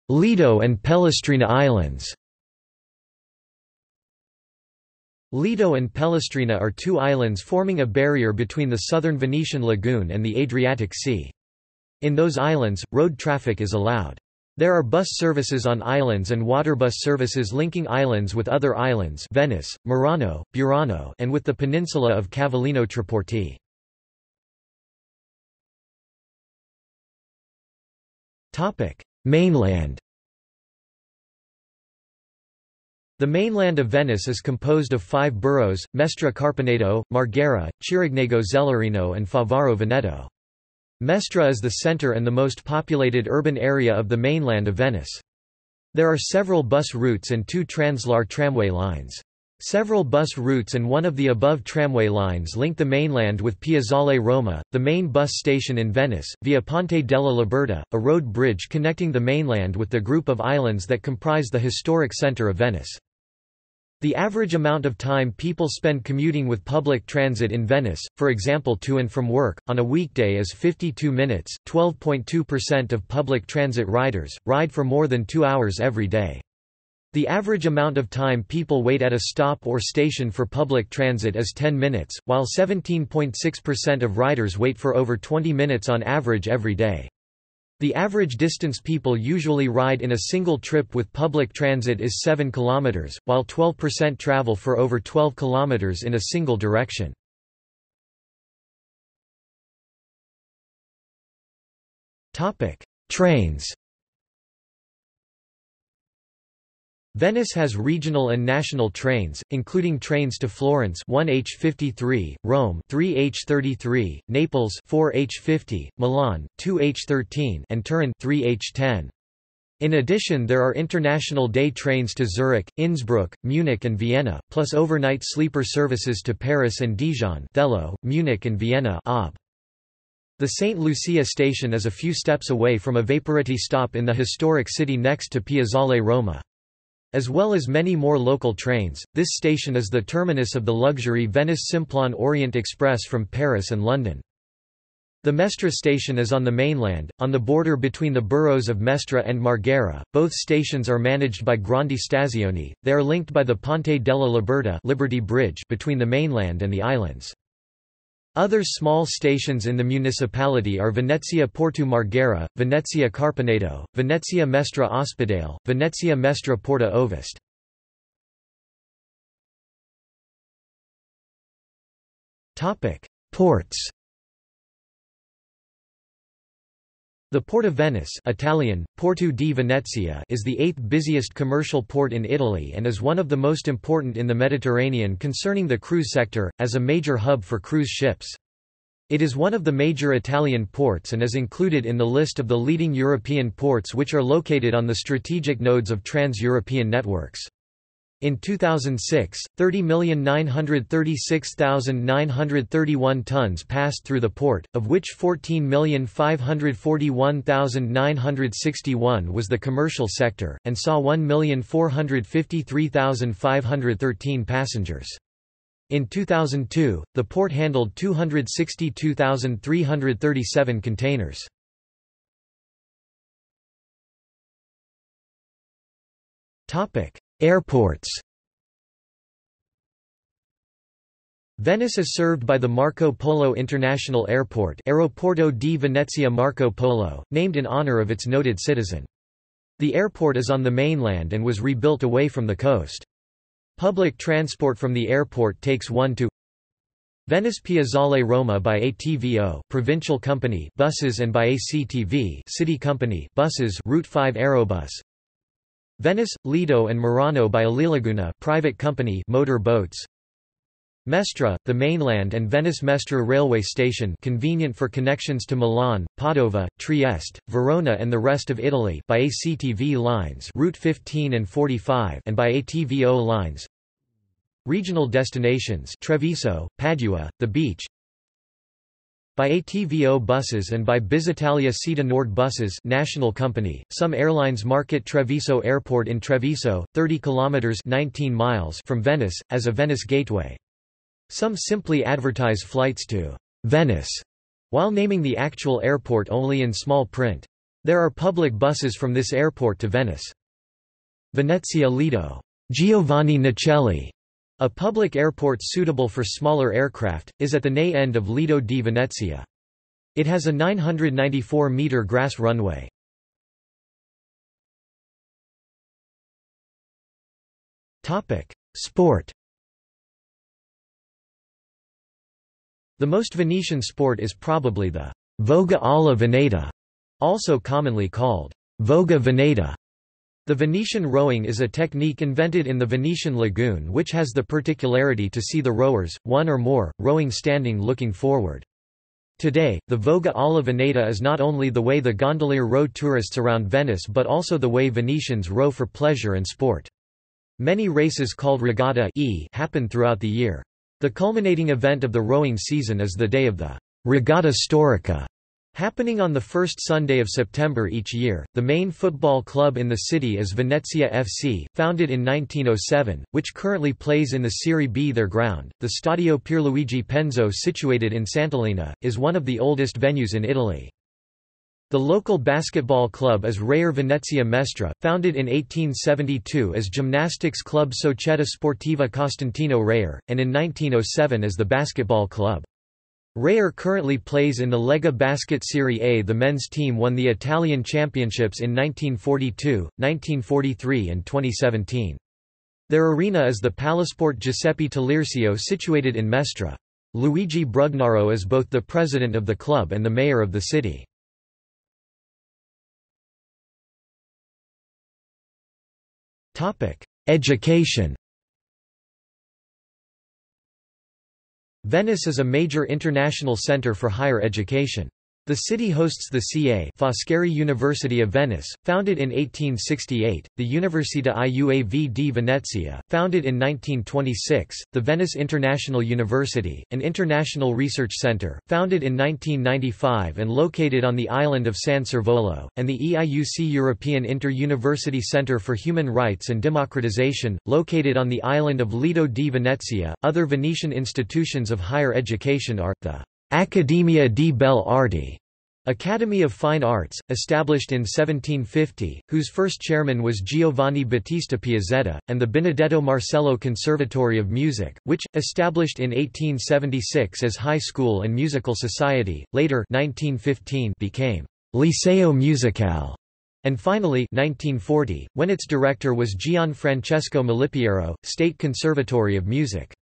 Lido and Pellestrina Islands Lido and Pellestrina are two islands forming a barrier between the southern Venetian lagoon and the Adriatic Sea. In those islands, road traffic is allowed. There are bus services on islands and waterbus services linking islands with other islands Venice, Murano, Burano and with the peninsula of Cavallino Treporti. Mainland The mainland of Venice is composed of five boroughs, Mestre Carpenedo, Marghera, Chirignago Zelarino and Favaro Veneto. Mestre is the center and the most populated urban area of the mainland of Venice. There are several bus routes and two Translohr tramway lines. Several bus routes and one of the above tramway lines link the mainland with Piazzale Roma, the main bus station in Venice, via Ponte della Liberta, a road bridge connecting the mainland with the group of islands that comprise the historic center of Venice. The average amount of time people spend commuting with public transit in Venice, for example to and from work, on a weekday is 52 minutes. 12.2% of public transit riders ride for more than two hours every day. The average amount of time people wait at a stop or station for public transit is 10 minutes, while 17.6% of riders wait for over 20 minutes on average every day. The average distance people usually ride in a single trip with public transit is 7 km, while 12% travel for over 12 km in a single direction. Trains Venice has regional and national trains, including trains to Florence 1H53, Rome 3H33, Naples 4H50, Milan 2H13, and Turin 3H10. In addition there are international day trains to Zurich, Innsbruck, Munich and Vienna, plus overnight sleeper services to Paris and Dijon Thello, Munich and Vienna Ob. The St. Lucia station is a few steps away from a Vaporetti stop in the historic city next to Piazzale Roma. As well as many more local trains, this station is the terminus of the luxury Venice Simplon Orient Express from Paris and London. The Mestre station is on the mainland, on the border between the boroughs of Mestre and Marghera. Both stations are managed by Grandi Stazioni. They are linked by the Ponte della Liberta Liberty Bridge between the mainland and the islands. Other small stations in the municipality are Venezia Porto Marghera, Venezia Carpenedo, Venezia Mestre Ospedale, Venezia Mestre Porta Ovest. Ports The Port of Venice Italian, Porto di Venezia is the eighth busiest commercial port in Italy and is one of the most important in the Mediterranean concerning the cruise sector, as a major hub for cruise ships. It is one of the major Italian ports and is included in the list of the leading European ports which are located on the strategic nodes of trans-European networks. In 2006, 30,936,931 tons passed through the port, of which 14,541,961 was the commercial sector, and saw 1,453,513 passengers. In 2002, the port handled 262,337 containers. Topic: Airports Venice is served by the Marco Polo International Airport Aeroporto di Venezia Marco Polo, named in honor of its noted citizen. The airport is on the mainland and was rebuilt away from the coast. Public transport from the airport takes one to Venice Piazzale Roma by ATVO provincial company buses and by ACTV city company buses Route 5 Aerobus Venice, Lido and Murano by Alilaguna private company motor boats. Mestre, the mainland and Venice Mestre railway station convenient for connections to Milan, Padova, Trieste, Verona and the rest of Italy by ACTV lines Route 15 and 45 and by ATVO lines. Regional destinations Treviso, Padua, the beach, by ATVO buses and by Busitalia Città Nord buses national company. Some airlines market Treviso Airport in Treviso, 30 kilometers 19 miles from Venice as a Venice gateway. Some simply advertise flights to Venice while naming the actual airport only in small print. There are public buses from this airport to Venice. Venezia Lido Giovanni Nicelli, a public airport suitable for smaller aircraft, is at the NE end of Lido di Venezia. It has a 994-metre grass runway. Sport The most Venetian sport is probably the Voga alla Veneta, also commonly called Voga Veneta. The Venetian rowing is a technique invented in the Venetian lagoon which has the particularity to see the rowers, one or more, rowing standing looking forward. Today, the Voga alla Veneta is not only the way the gondolier row tourists around Venice but also the way Venetians row for pleasure and sport. Many races called regatta e happen throughout the year. The culminating event of the rowing season is the day of the Regatta Storica, Happening on the first Sunday of September each year, the main football club in the city is Venezia FC, founded in 1907, which currently plays in the Serie B. Their ground, the Stadio Pierluigi Penzo situated in Sant'Elena, is one of the oldest venues in Italy. The local basketball club is Reyer Venezia Mestre, founded in 1872 as Gymnastics Club Società Sportiva Costantino Reyer, and in 1907 as the basketball club. Reyer currently plays in the Lega Basket Serie A. The men's team won the Italian championships in 1942, 1943 and 2017. Their arena is the Palasport Giuseppe Taliercio situated in Mestre. Luigi Brugnaro is both the president of the club and the mayor of the city. Education Venice is a major international center for higher education. The city hosts the Ca' Foscari University of Venice, founded in 1868, the Università Iuav di Venezia, founded in 1926, the Venice International University, an international research center, founded in 1995 and located on the island of San Servolo, and the EIUC European Inter-University Center for Human Rights and Democratization, located on the island of Lido di Venezia. Other Venetian institutions of higher education are, the Accademia di Belle Arti, Academy of Fine Arts, established in 1750, whose first chairman was Giovanni Battista Piazzetta, and the Benedetto Marcello Conservatory of Music, which, established in 1876 as High School and Musical Society, later 1915 became Liceo Musicale, and finally 1940, when its director was Gianfrancesco Malipiero, State Conservatory of Music.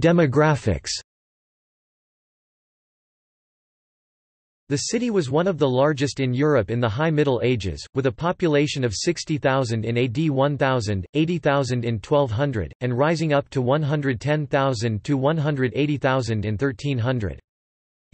Demographics The city was one of the largest in Europe in the High Middle Ages, with a population of 60,000 in AD 1000, 80,000 in 1200, and rising up to 110,000 to 180,000 in 1300.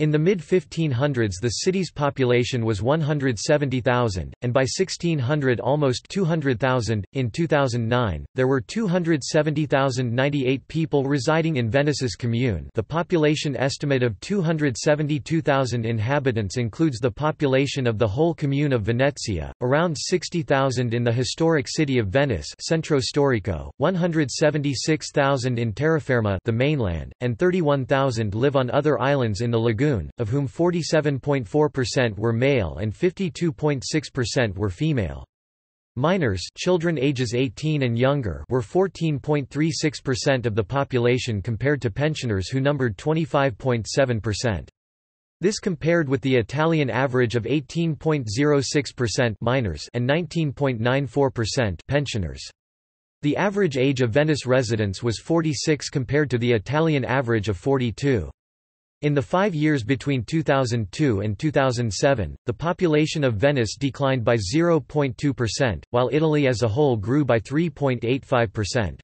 In the mid-1500s the city's population was 170,000, and by 1600 almost 200,000. In 2009, there were 270,098 people residing in Venice's commune the population estimate of 272,000 inhabitants includes the population of the whole commune of Venezia, around 60,000 in the historic city of Venice Centro Storico, 176,000 in Terraferma the mainland, and 31,000 live on other islands in the lagoon of whom 47.4% were male and 52.6% were female. Minors children ages 18 and younger were 14.36% of the population compared to pensioners who numbered 25.7%. This compared with the Italian average of 18.06% minors and 19.94% pensioners. The average age of Venice residents was 46 compared to the Italian average of 42. In the five years between 2002 and 2007, the population of Venice declined by 0.2%, while Italy as a whole grew by 3.85%.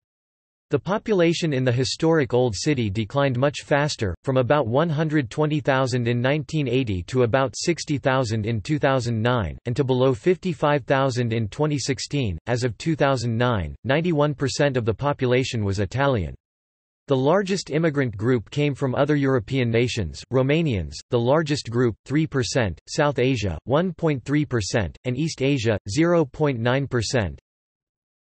The population in the historic Old City declined much faster, from about 120,000 in 1980 to about 60,000 in 2009, and to below 55,000 in 2016. As of 2009, 91% of the population was Italian. The largest immigrant group came from other European nations, Romanians, the largest group, 3%, South Asia, 1.3%, and East Asia, 0.9%.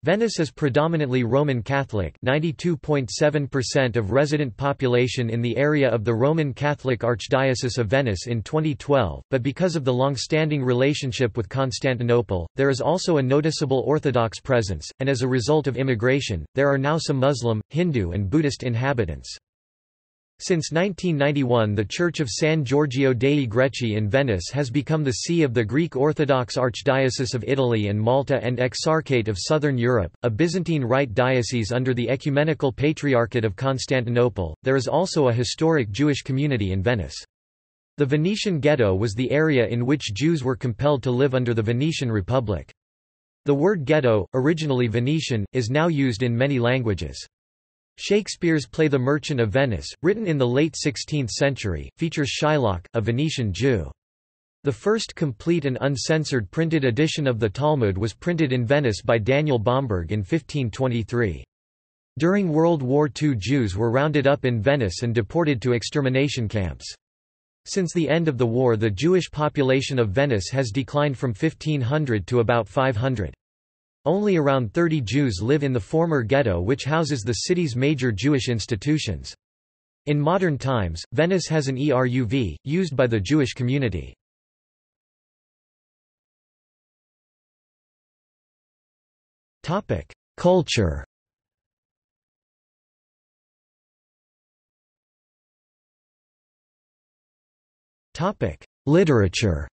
Venice is predominantly Roman Catholic 92.7% of resident population in the area of the Roman Catholic Archdiocese of Venice in 2012, but because of the long-standing relationship with Constantinople, there is also a noticeable Orthodox presence, and as a result of immigration, there are now some Muslim, Hindu and Buddhist inhabitants. Since 1991 the Church of San Giorgio dei Greci in Venice has become the see of the Greek Orthodox Archdiocese of Italy and Malta and Exarchate of Southern Europe, a Byzantine Rite diocese under the Ecumenical Patriarchate of Constantinople. There is also a historic Jewish community in Venice. The Venetian Ghetto was the area in which Jews were compelled to live under the Venetian Republic. The word ghetto, originally Venetian, is now used in many languages. Shakespeare's play The Merchant of Venice, written in the late 16th century, features Shylock, a Venetian Jew. The first complete and uncensored printed edition of the Talmud was printed in Venice by Daniel Bomberg in 1523. During World War II Jews were rounded up in Venice and deported to extermination camps. Since the end of the war the Jewish population of Venice has declined from 1500 to about 500. Only around 30 Jews live in the former ghetto which houses the city's major Jewish institutions. In modern times, Venice has an ERUV, used by the Jewish community. Culture Literature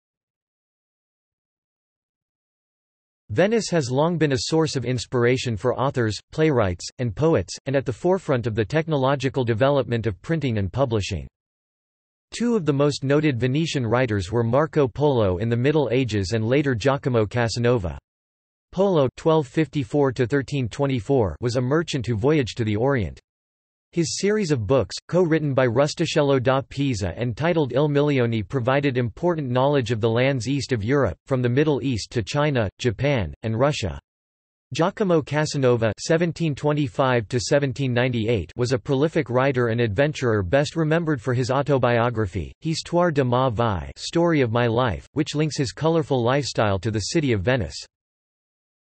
Venice has long been a source of inspiration for authors, playwrights, and poets, and at the forefront of the technological development of printing and publishing. Two of the most noted Venetian writers were Marco Polo in the Middle Ages and later Giacomo Casanova. Polo 1254 was a merchant who voyaged to the Orient. His series of books, co-written by Rustichello da Pisa and titled Il Milione provided important knowledge of the lands east of Europe, from the Middle East to China, Japan, and Russia. Giacomo Casanova (1725–1798) was a prolific writer and adventurer, best remembered for his autobiography, Histoire de ma vie (Story of My Life), which links his colorful lifestyle to the city of Venice.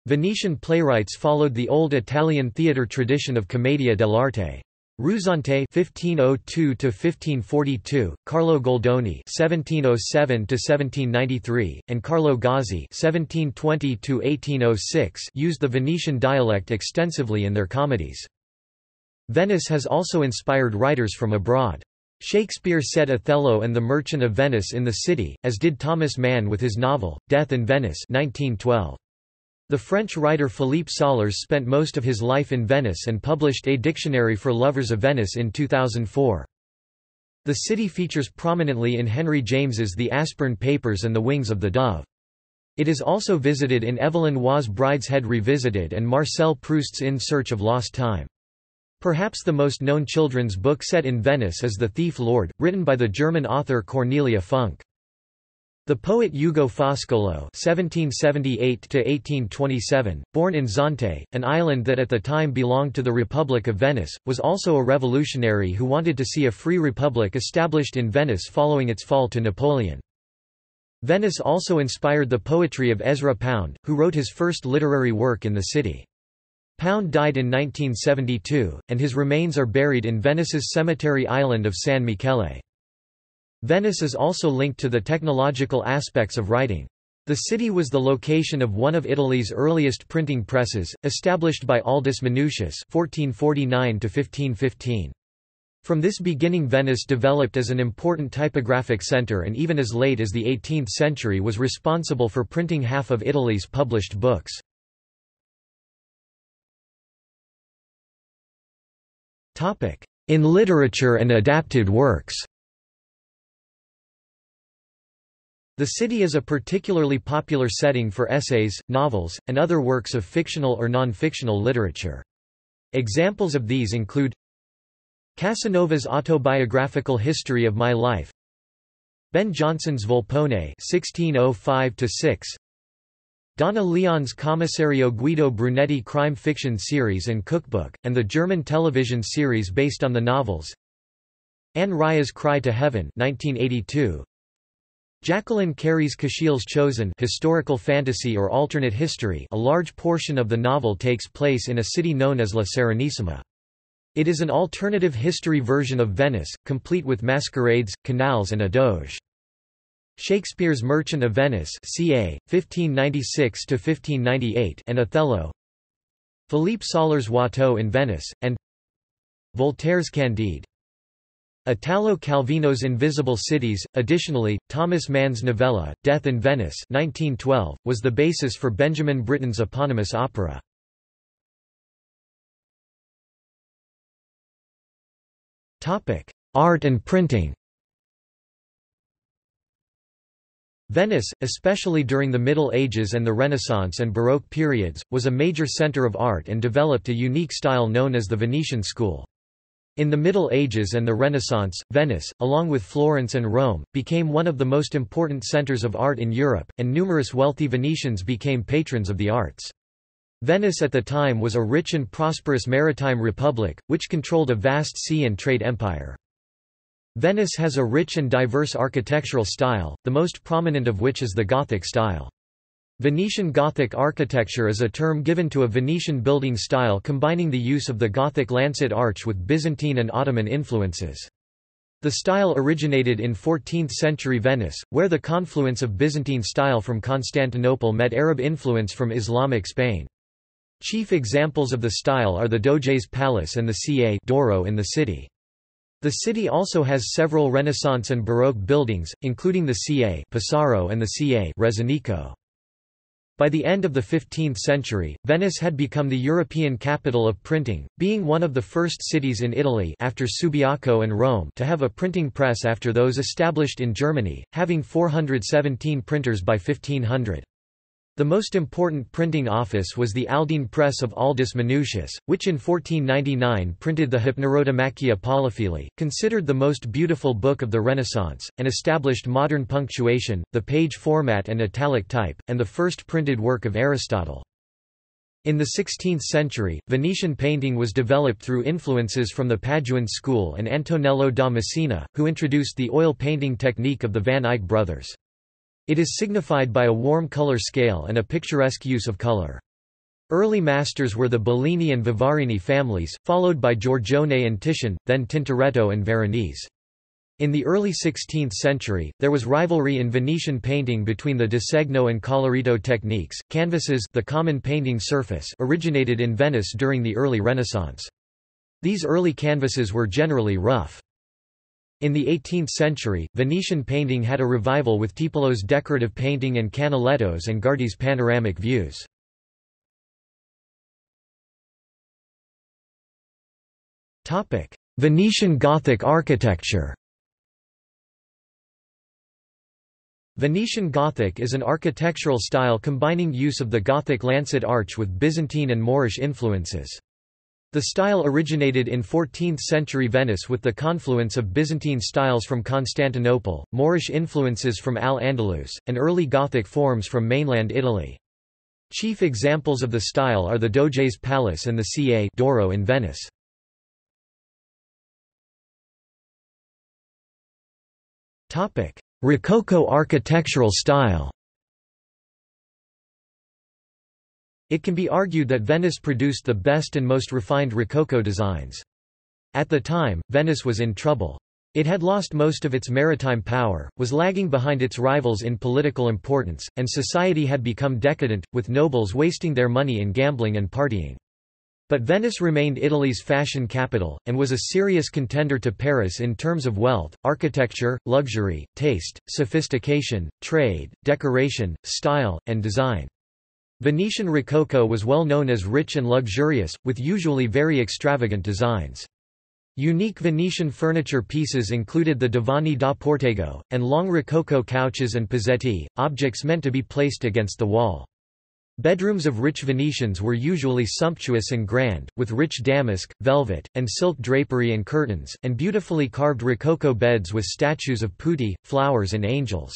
Venetian playwrights followed the old Italian theatre tradition of commedia dell'arte. Ruzzante (1502–1542), Carlo Goldoni (1707–1793), and Carlo Gozzi (1720–1806) used the Venetian dialect extensively in their comedies. Venice has also inspired writers from abroad. Shakespeare set Othello and the Merchant of Venice in the city, as did Thomas Mann with his novel, Death in Venice 1912. The French writer Philippe Sollers spent most of his life in Venice and published A Dictionary for Lovers of Venice in 2004. The city features prominently in Henry James's The Aspern Papers and The Wings of the Dove. It is also visited in Evelyn Waugh's Brideshead Revisited and Marcel Proust's In Search of Lost Time. Perhaps the most known children's book set in Venice is The Thief Lord, written by the German author Cornelia Funke. The poet Ugo Foscolo (1778–1827), born in Zante, an island that at the time belonged to the Republic of Venice, was also a revolutionary who wanted to see a free republic established in Venice following its fall to Napoleon. Venice also inspired the poetry of Ezra Pound, who wrote his first literary work in the city. Pound died in 1972, and his remains are buried in Venice's cemetery island of San Michele. Venice is also linked to the technological aspects of writing. The city was the location of one of Italy's earliest printing presses, established by Aldus Manutius (1449–1515). From this beginning Venice developed as an important typographic center and even as late as the 18th century was responsible for printing half of Italy's published books. In literature and adapted works The city is a particularly popular setting for essays, novels, and other works of fictional or non-fictional literature. Examples of these include Casanova's autobiographical history of my life Ben Jonson's Volpone 1605-6 Donna Leon's Commissario Guido Brunetti crime fiction series and cookbook, and the German television series based on the novels Anne Rice's Cry to Heaven 1982, Jacqueline Carey's Kushiel's Chosen historical fantasy or alternate history a large portion of the novel takes place in a city known as La Serenissima. It is an alternative history version of Venice, complete with masquerades, canals and a doge. Shakespeare's Merchant of Venice ca. 1596–1598 and Othello Philippe Sollers' Watteau in Venice, and Voltaire's Candide Italo Calvino's Invisible Cities. Additionally, Thomas Mann's novella, Death in Venice 1912, was the basis for Benjamin Britten's eponymous opera. Art and printing Venice, especially during the Middle Ages and the Renaissance and Baroque periods, was a major center of art and developed a unique style known as the Venetian school. In the Middle Ages and the Renaissance, Venice, along with Florence and Rome, became one of the most important centers of art in Europe, and numerous wealthy Venetians became patrons of the arts. Venice at the time was a rich and prosperous maritime republic, which controlled a vast sea and trade empire. Venice has a rich and diverse architectural style, the most prominent of which is the Gothic style. Venetian Gothic architecture is a term given to a Venetian building style combining the use of the Gothic lancet arch with Byzantine and Ottoman influences. The style originated in 14th-century Venice, where the confluence of Byzantine style from Constantinople met Arab influence from Islamic Spain. Chief examples of the style are the Doge's Palace and the Ca d'Oro in the city. The city also has several Renaissance and Baroque buildings, including the Ca Pesaro and the Ca Rezzonico. By the end of the 15th century, Venice had become the European capital of printing, being one of the first cities in Italy after Subiaco and Rome to have a printing press after those established in Germany, having 417 printers by 1500. The most important printing office was the Aldine Press of Aldus Manutius, which in 1499 printed the Hypnerotomachia Polyphili, considered the most beautiful book of the Renaissance, and established modern punctuation, the page format and italic type, and the first printed work of Aristotle. In the 16th century, Venetian painting was developed through influences from the Paduan school and Antonello da Messina, who introduced the oil painting technique of the Van Eyck brothers. It is signified by a warm color scale and a picturesque use of color. Early masters were the Bellini and Vivarini families, followed by Giorgione and Titian, then Tintoretto and Veronese. In the early 16th century, there was rivalry in Venetian painting between the disegno and colorito techniques. Canvases, the common painting surface, originated in Venice during the early Renaissance. These early canvases were generally rough. In the 18th century, Venetian painting had a revival with Tiepolo's decorative painting and Canaletto's and Guardi's panoramic views. Venetian Gothic architecture Venetian Gothic is an architectural style combining use of the Gothic lancet arch with Byzantine and Moorish influences. The style originated in 14th-century Venice with the confluence of Byzantine styles from Constantinople, Moorish influences from Al-Andalus, and early Gothic forms from mainland Italy. Chief examples of the style are the Doge's Palace and the Ca d'Oro in Venice. Rococo architectural style It can be argued that Venice produced the best and most refined Rococo designs. At the time, Venice was in trouble. It had lost most of its maritime power, was lagging behind its rivals in political importance, and society had become decadent, with nobles wasting their money in gambling and partying. But Venice remained Italy's fashion capital, and was a serious contender to Paris in terms of wealth, architecture, luxury, taste, sophistication, trade, decoration, style, and design. Venetian Rococo was well known as rich and luxurious, with usually very extravagant designs. Unique Venetian furniture pieces included the divani da Portego, and long Rococo couches and pozzetti, objects meant to be placed against the wall. Bedrooms of rich Venetians were usually sumptuous and grand, with rich damask, velvet, and silk drapery and curtains, and beautifully carved Rococo beds with statues of putti, flowers and angels.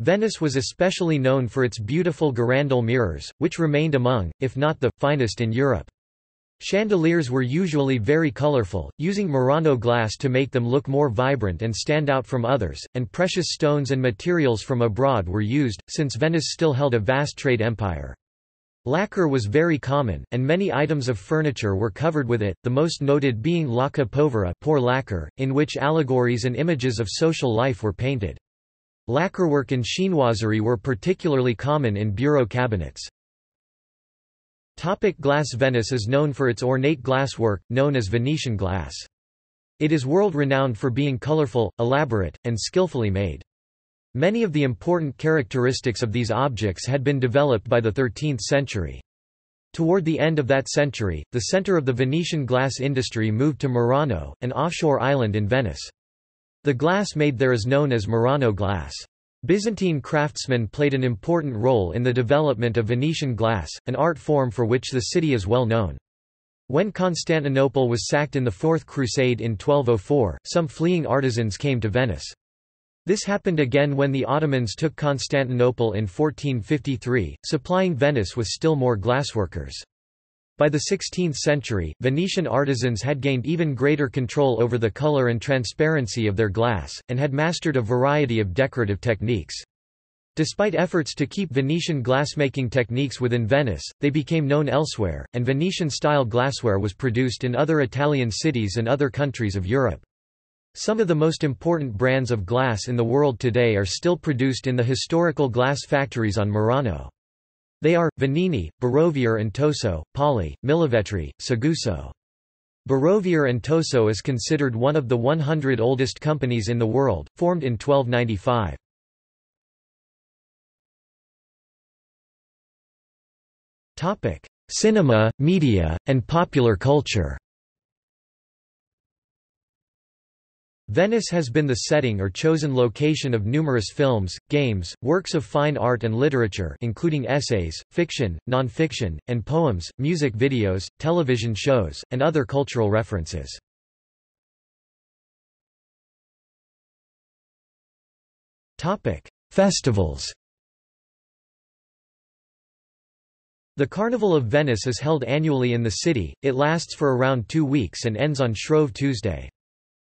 Venice was especially known for its beautiful girandole mirrors, which remained among, if not the, finest in Europe. Chandeliers were usually very colorful, using Murano glass to make them look more vibrant and stand out from others, and precious stones and materials from abroad were used, since Venice still held a vast trade empire. Lacquer was very common, and many items of furniture were covered with it, the most noted being lacca povera poor lacquer, in which allegories and images of social life were painted. Lacquerwork and chinoiserie were particularly common in bureau cabinets. Topic glass Venice is known for its ornate glasswork, known as Venetian glass. It is world-renowned for being colorful, elaborate, and skillfully made. Many of the important characteristics of these objects had been developed by the 13th century. Toward the end of that century, the center of the Venetian glass industry moved to Murano, an offshore island in Venice. The glass made there is known as Murano glass. Byzantine craftsmen played an important role in the development of Venetian glass, an art form for which the city is well known. When Constantinople was sacked in the Fourth Crusade in 1204, some fleeing artisans came to Venice. This happened again when the Ottomans took Constantinople in 1453, supplying Venice with still more glassworkers. By the 16th century, Venetian artisans had gained even greater control over the color and transparency of their glass, and had mastered a variety of decorative techniques. Despite efforts to keep Venetian glassmaking techniques within Venice, they became known elsewhere, and Venetian-style glassware was produced in other Italian cities and other countries of Europe. Some of the most important brands of glass in the world today are still produced in the historical glass factories on Murano. They are, Venini, Barovier and Toso, Poli, Millevetri, Seguso. Barovier and Toso is considered one of the 100 oldest companies in the world, formed in 1295. Cinema, media, and popular culture Venice has been the setting or chosen location of numerous films, games, works of fine art and literature including essays, fiction, non-fiction, and poems, music videos, television shows, and other cultural references. Festivals The Carnival of Venice is held annually in the city, it lasts for around two weeks and ends on Shrove Tuesday.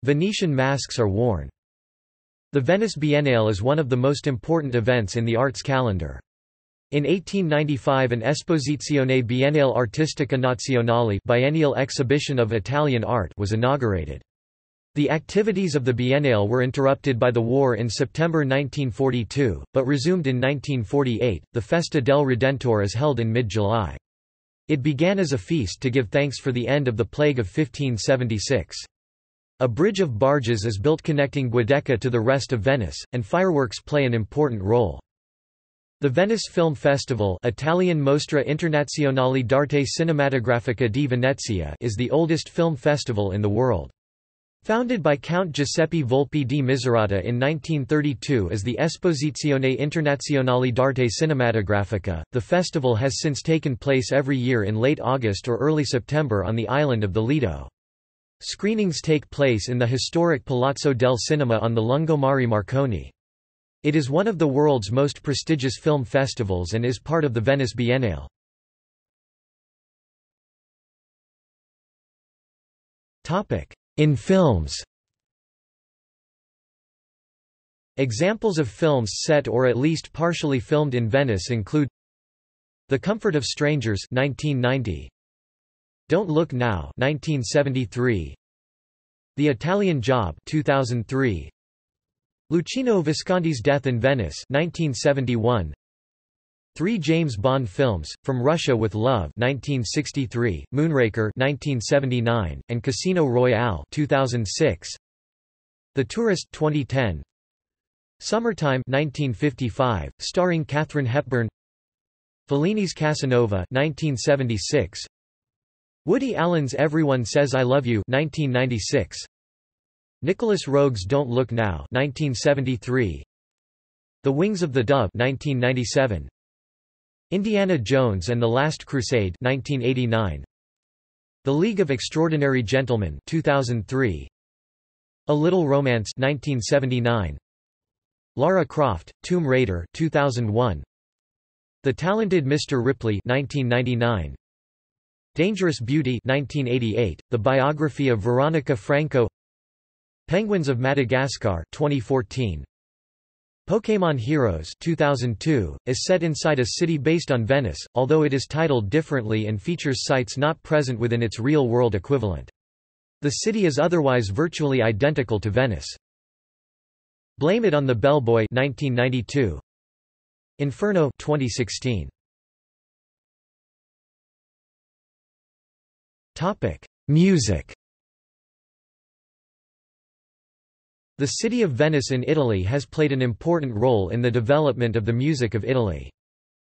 Venetian masks are worn. The Venice Biennale is one of the most important events in the arts calendar. In 1895 an Esposizione Biennale Artistica Nazionale biennial exhibition of Italian art was inaugurated. The activities of the Biennale were interrupted by the war in September 1942, but resumed in 1948. The Festa del Redentore is held in mid-July. It began as a feast to give thanks for the end of the plague of 1576. A bridge of barges is built connecting Giudecca to the rest of Venice, and fireworks play an important role. The Venice Film Festival Italian Mostra Internazionale d'Arte Cinematografica di Venezia is the oldest film festival in the world. Founded by Count Giuseppe Volpi di Misurata in 1932 as the Esposizione Internazionale d'Arte Cinematografica, the festival has since taken place every year in late August or early September on the island of the Lido. Screenings take place in the historic Palazzo del Cinema on the Lungomare Marconi. It is one of the world's most prestigious film festivals and is part of the Venice Biennale. In films Examples of films set or at least partially filmed in Venice include The Comfort of Strangers 1990, don't Look Now 1973 The Italian Job 2003 Luchino Visconti's Death in Venice 1971 Three James Bond films, From Russia with Love 1963, Moonraker 1979, and Casino Royale 2006. The Tourist 2010. Summertime 1955, starring Katharine Hepburn. Fellini's Casanova 1976. Woody Allen's Everyone Says I Love You 1996. Nicolas Roeg's Don't Look Now 1973. The Wings of the Dove 1997. Indiana Jones and the Last Crusade 1989. The League of Extraordinary Gentlemen 2003. A Little Romance 1979. Lara Croft, Tomb Raider 2001. The Talented Mr. Ripley 1999. Dangerous Beauty 1988, the biography of Veronica Franco Penguins of Madagascar 2014, Pokémon Heroes 2002, is set inside a city based on Venice, although it is titled differently and features sites not present within its real-world equivalent. The city is otherwise virtually identical to Venice. Blame It on the Bellboy 1992. Inferno 2016. Topic: Music. The city of Venice in Italy has played an important role in the development of the music of Italy.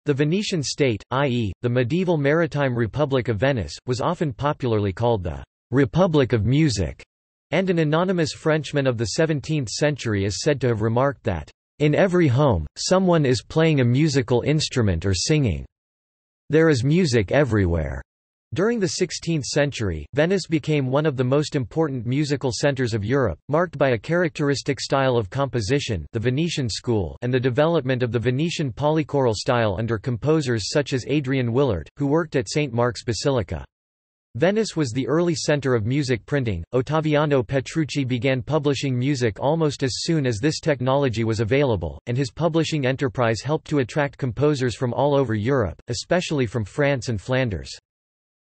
The Venetian state, i.e., the medieval maritime Republic of Venice, was often popularly called the Republic of Music, and an anonymous Frenchman of the 17th century is said to have remarked that, In every home, someone is playing a musical instrument or singing. There is music everywhere. During the 16th century, Venice became one of the most important musical centers of Europe, marked by a characteristic style of composition the Venetian school and the development of the Venetian polychoral style under composers such as Adrian Willaert, who worked at St. Mark's Basilica. Venice was the early center of music printing. Ottaviano Petrucci began publishing music almost as soon as this technology was available, and his publishing enterprise helped to attract composers from all over Europe, especially from France and Flanders.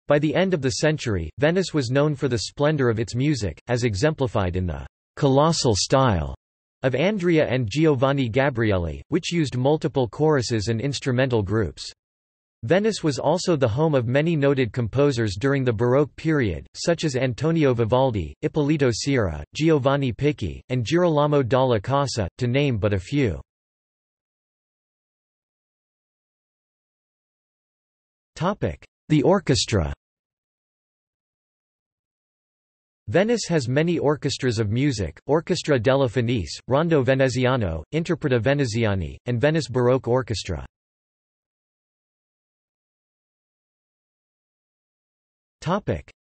By the end of the century, Venice was known for the splendor of its music, as exemplified in the «colossal style» of Andrea and Giovanni Gabrieli, which used multiple choruses and instrumental groups. Venice was also the home of many noted composers during the Baroque period, such as Antonio Vivaldi, Ippolito Ciera, Giovanni Picchi, and Girolamo dalla Casa, to name but a few. The orchestra. Venice has many orchestras of music, Orchestra della Fenice, Rondo Veneziano, Interpreti Veneziani, and Venice Baroque Orchestra.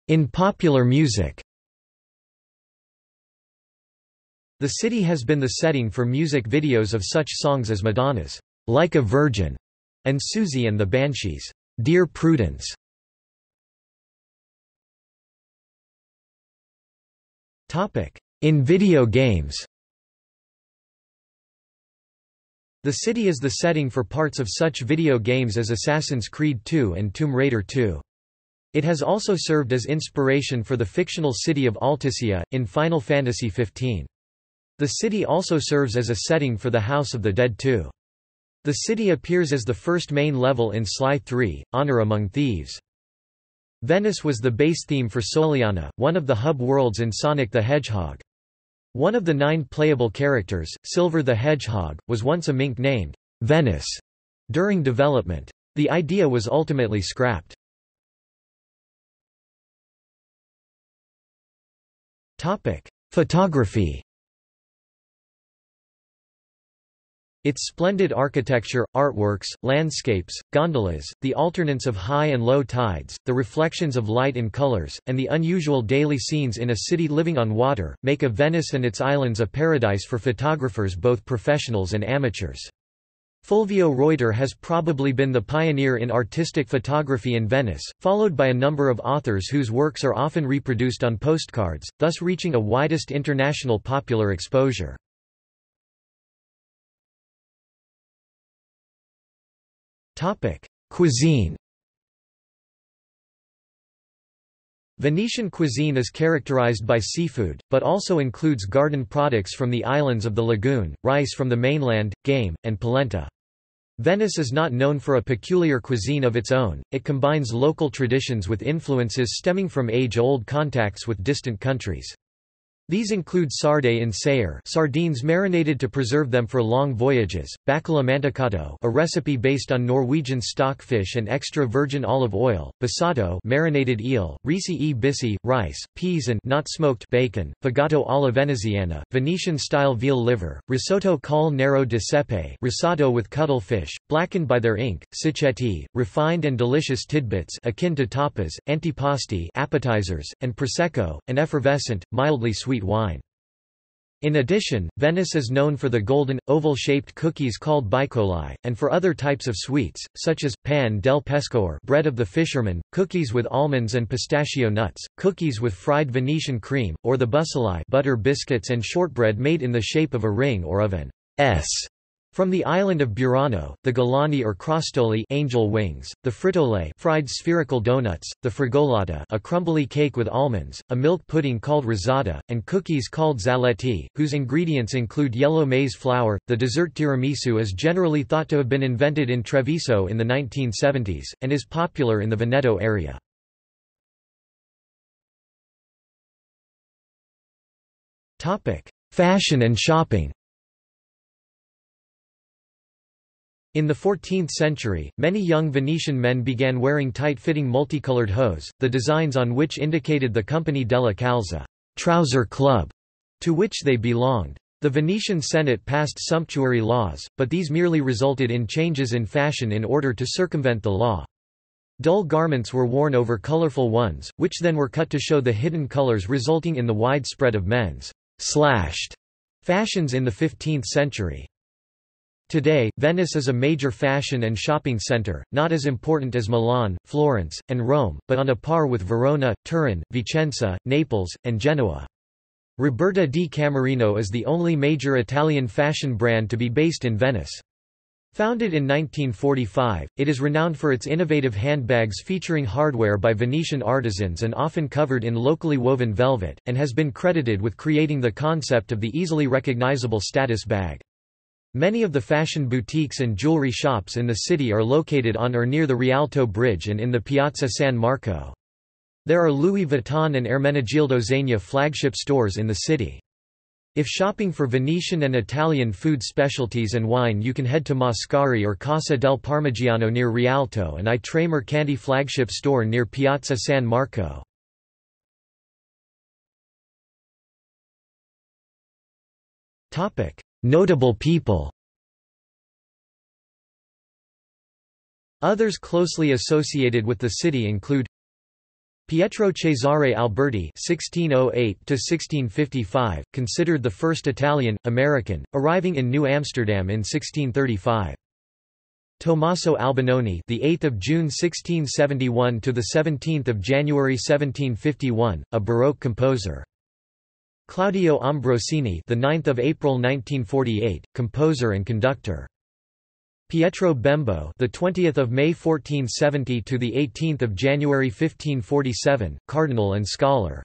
In popular music. The city has been the setting for music videos of such songs as Madonna's Like a Virgin and Siouxsie and the Banshees' Dear Prudence. In video games The city is the setting for parts of such video games as Assassin's Creed II and Tomb Raider 2. It has also served as inspiration for the fictional city of Altissia, in Final Fantasy XV. The city also serves as a setting for the House of the Dead 2. The city appears as the first main level in Sly 3, Honor Among Thieves. Venice was the base theme for Soleanna, one of the hub worlds in Sonic the Hedgehog. One of the nine playable characters, Silver the Hedgehog, was once a mink named Venice during development. The idea was ultimately scrapped. Photography Its splendid architecture, artworks, landscapes, gondolas, the alternance of high and low tides, the reflections of light and colors, and the unusual daily scenes in a city living on water, make of Venice and its islands a paradise for photographers both professionals and amateurs. Fulvio Roiter has probably been the pioneer in artistic photography in Venice, followed by a number of authors whose works are often reproduced on postcards, thus reaching a widest international popular exposure. Topic: Cuisine. Venetian cuisine is characterized by seafood, but also includes garden products from the islands of the lagoon, rice from the mainland, game, and polenta. Venice is not known for a peculiar cuisine of its own, it combines local traditions with influences stemming from age-old contacts with distant countries. These include sarde in saor sardines marinated to preserve them for long voyages, bacala mantecato a recipe based on Norwegian stockfish and extra virgin olive oil, bisato marinated eel, risi e bisi, rice, peas and not smoked bacon, fegato alla veneziana, Venetian-style veal liver, risotto col nero di sepe risotto with cuttlefish, blackened by their ink, cicchetti, refined and delicious tidbits akin to tapas, antipasti appetizers, and prosecco, an effervescent, mildly sweet wine. In addition, Venice is known for the golden, oval-shaped cookies called baicoli, and for other types of sweets, such as, pan del pescatore bread of the fisherman, cookies with almonds and pistachio nuts, cookies with fried Venetian cream, or the busoli butter biscuits and shortbread made in the shape of a ring or of an S from the island of Burano, the galani or crostoli angel wings, the frittole fried spherical donuts, the fregolata a crumbly cake with almonds, a milk pudding called rosada, and cookies called zaletti, whose ingredients include yellow maize flour. The dessert tiramisu is generally thought to have been invented in Treviso in the 1970s, and is popular in the Veneto area. Fashion and shopping In the 14th century, many young Venetian men began wearing tight-fitting multicolored hose, the designs on which indicated the Compagnia della Calza trouser club, to which they belonged. The Venetian Senate passed sumptuary laws, but these merely resulted in changes in fashion in order to circumvent the law. Dull garments were worn over colorful ones, which then were cut to show the hidden colors resulting in the widespread of men's slashed fashions in the 15th century. Today, Venice is a major fashion and shopping center, not as important as Milan, Florence, and Rome, but on a par with Verona, Turin, Vicenza, Naples, and Genoa. Roberta di Camerino is the only major Italian fashion brand to be based in Venice. Founded in 1945, it is renowned for its innovative handbags featuring hardware by Venetian artisans and often covered in locally woven velvet, and has been credited with creating the concept of the easily recognizable status bag. Many of the fashion boutiques and jewelry shops in the city are located on or near the Rialto Bridge and in the Piazza San Marco. There are Louis Vuitton and Ermenegildo Zegna flagship stores in the city. If shopping for Venetian and Italian food specialties and wine you can head to Mascari or Casa del Parmigiano near Rialto and I Tre Mercanti flagship store near Piazza San Marco. Notable people Others closely associated with the city include Pietro Cesare Alberti (1608–1655), considered the first Italian American, arriving in New Amsterdam in 1635. Tommaso Albinoni, the 8th of June 1671 to the 17th of January 1751, a Baroque composer. Claudio Ambrosini, the 9th of April 1948, composer and conductor. Pietro Bembo, the 20th of May 1470 to the 18th of January 1547, cardinal and scholar.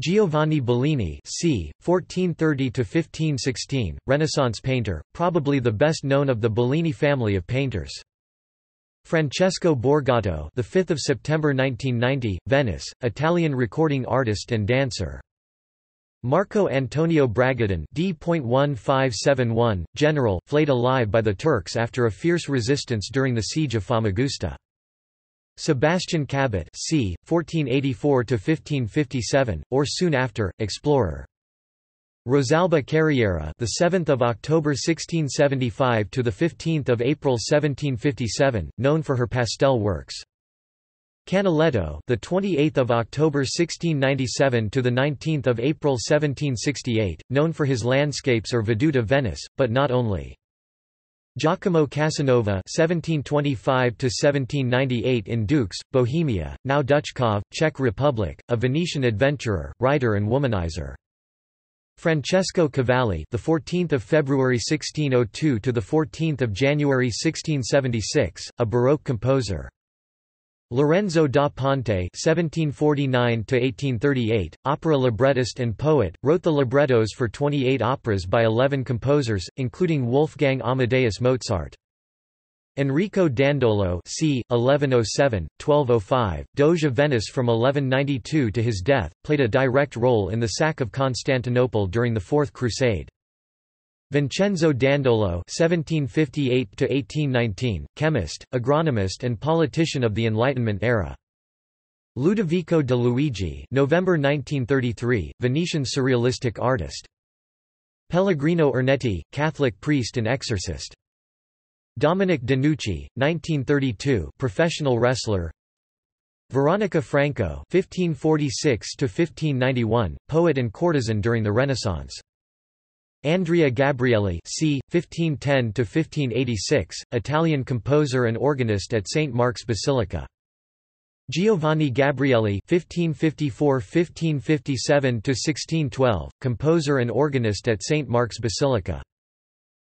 Giovanni Bellini, c. 1430 to 1516, Renaissance painter, probably the best known of the Bellini family of painters. Francesco Borgato, the 5th of September 1990, Venice, Italian recording artist and dancer. Marco Antonio Bragadin D.1571, general, flayed alive by the Turks after a fierce resistance during the siege of Famagusta. Sebastian Cabot c. 1484–1557, or soon after, explorer. Rosalba Carriera, the 7th of October 1675 to the 15th of April 1757, known for her pastel works. Canaletto, the 28th of October 1697 to the 19th of April 1768, known for his landscapes or Veduta Venice, but not only. Giacomo Casanova (1725–1798) in Dux, Bohemia, now Duchcov, Czech Republic, a Venetian adventurer, writer, and womanizer. Francesco Cavalli, the 14th of February 1602 to the 14th of January 1676, a Baroque composer. Lorenzo da Ponte (1749–1838), opera librettist and poet, wrote the librettos for 28 operas by 11 composers, including Wolfgang Amadeus Mozart. Enrico Dandolo c. 1107–1205, Doge of Venice from 1192 to his death, played a direct role in the sack of Constantinople during the Fourth Crusade. Vincenzo Dandolo (1758–1819), chemist, agronomist, and politician of the Enlightenment era. Ludovico de Luigi, November 1933, Venetian surrealistic artist. Pellegrino Ernetti, Catholic priest and exorcist. Dominic DeNucci, 1932, professional wrestler. Veronica Franco, 1546 to 1591, poet and courtesan during the Renaissance. Andrea Gabrieli c. 1510–1586, Italian composer and organist at St. Mark's Basilica. Giovanni Gabrieli (1554–1557–1612), composer and organist at St Mark's Basilica.